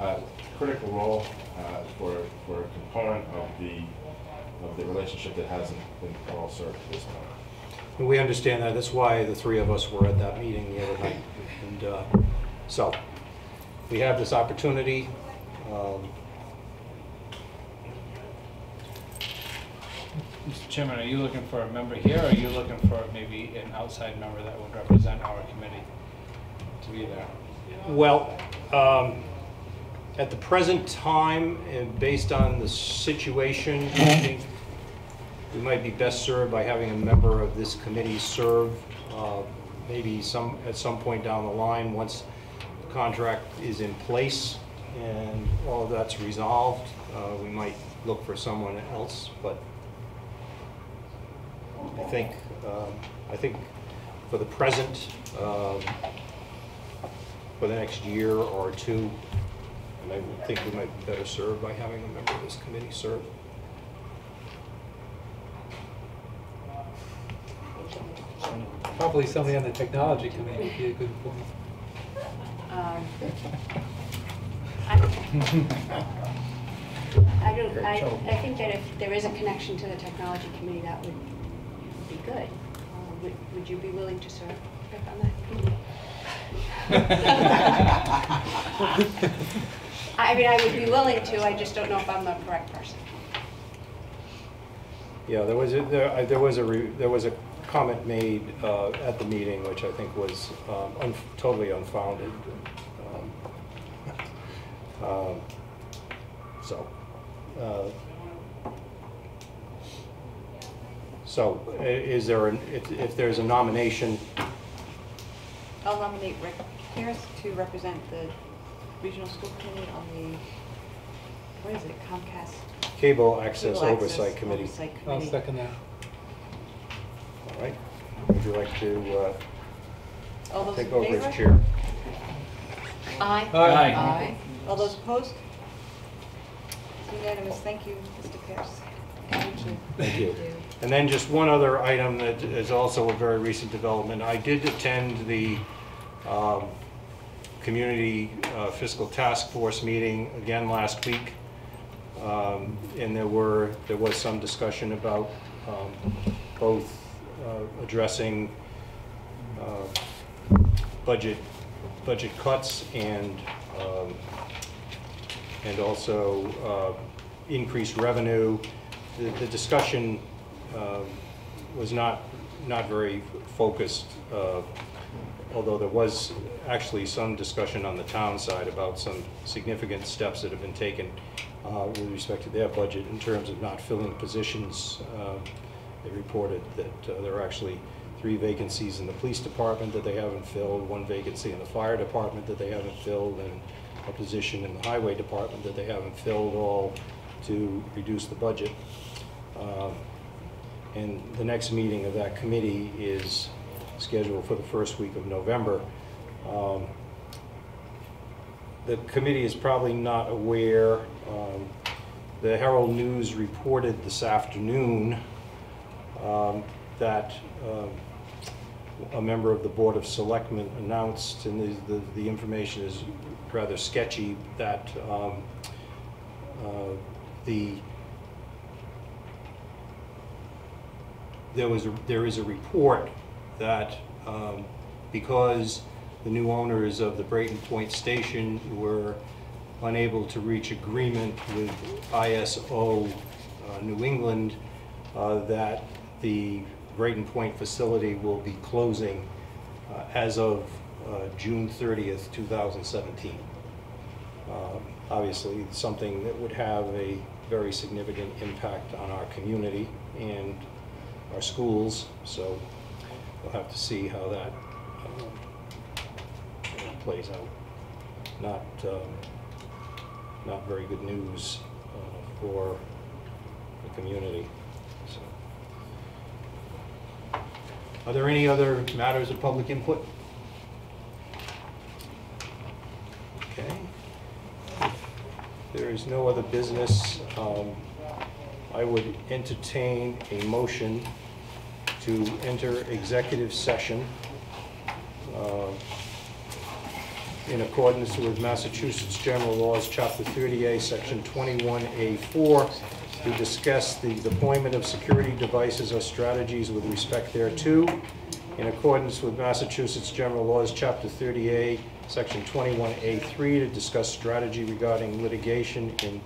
uh, critical role uh, for for a component of the of the relationship that hasn't been well served at this point. We understand that, that's why the three of us were at that meeting the other night. And uh, so, we have this opportunity. um, Mr. Chairman, are you looking for a member here, or are you looking for maybe an outside member that would represent our committee to be there? Well, um, at the present time, and based on the situation, I think we might be best served by having a member of this committee serve, uh, maybe some, at some point down the line, once the contract is in place and all of that's resolved, uh, we might look for someone else, but I think, um, I think for the present, um, for the next year or two, and I would think we might be better served by having a member of this committee serve. Probably somebody on the technology committee would be a good point. Um, I don't, I, I think that if there is a connection to the technology committee, that would be good. Uh, Would, would you be willing to serve Rick, on that committee? I mean, I would be willing to, I just don't know if I'm the correct person. Yeah, there was, a- there I- there was a, re- there was a comment made uh, at the meeting, which I think was um, un- totally unfounded. Um, um, So, uh, so i- is there, an- if if there's a nomination, I'll nominate Rick Peirce to represent the regional school committee on the, what is it, Comcast? Cable Access Cable Oversight Committee. Oversight I'll Committee. second that. All right, would you like to uh, All those in take over favor? as chair? Aye. Aye. Aye. All those opposed? Unanimous, thank you, Mr. Peirce. Thank you. Thank you. And then just one other item that is also a very recent development. I did attend the um, Community uh, Fiscal Task Force meeting again last week. Um, And there were, there was some discussion about um, both uh, addressing uh, budget, budget cuts and, um, and also uh, increased revenue. The the discussion was not, not very focused, uh, although there was actually some discussion on the town side about some significant steps that have been taken uh, with respect to their budget in terms of not filling positions. Uh, They reported that uh, there are actually three vacancies in the police department that they haven't filled, one vacancy in the fire department that they haven't filled, and a position in the highway department that they haven't filled, all to reduce the budget. And the next meeting of that committee is scheduled for the first week of November. Um, The committee is probably not aware, um, the Herald News reported this afternoon um, that um, a member of the Board of Selectmen announced, and the- the, the information is rather sketchy, that um, uh, the there was, a- there is a report that um, because the new owners of the Brayton Point Station were unable to reach agreement with ISO uh, New England, uh, that the Brayton Point facility will be closing uh, as of uh, June 30th, 2017. Um, Obviously, something that would have a very significant impact on our community and our schools, so we'll have to see how that um, plays out. Not, um, not very good news uh, for the community, so. Are there any other matters of public input? Okay. There is no other business, um, I would entertain a motion to enter executive session uh, in accordance with Massachusetts General Laws, Chapter 30A, Section 21A4, to discuss the deployment of security devices or strategies with respect thereto, in accordance with Massachusetts General Laws, Chapter 30A, Section 21A3, to discuss strategy regarding litigation in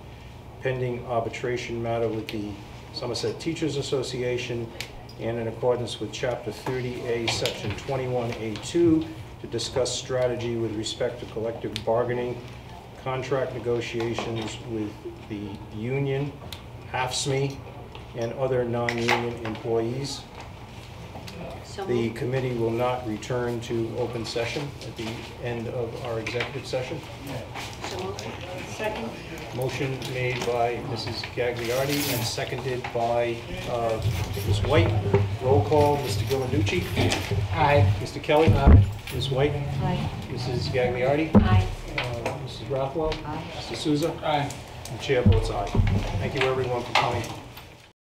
pending arbitration matter with the Somerset Teachers Association, and in accordance with Chapter 30A, Section 21A2, to discuss strategy with respect to collective bargaining, contract negotiations with the union, AFSCME, and other non-union employees. So The moved. committee will not return to open session at the end of our executive session. So moved. Second? Motion made by Mrs. Gagliardi and seconded by uh, Ms. White. Roll call, Mr. Ghilarducci. Aye. Mr. Kelly. Aye. Ms. White. Aye. Mrs. Gagliardi. Aye. uh, Mrs. Rothwell. Aye. Mr. Souza. Aye. And Chair votes aye. Thank you, everyone, for coming.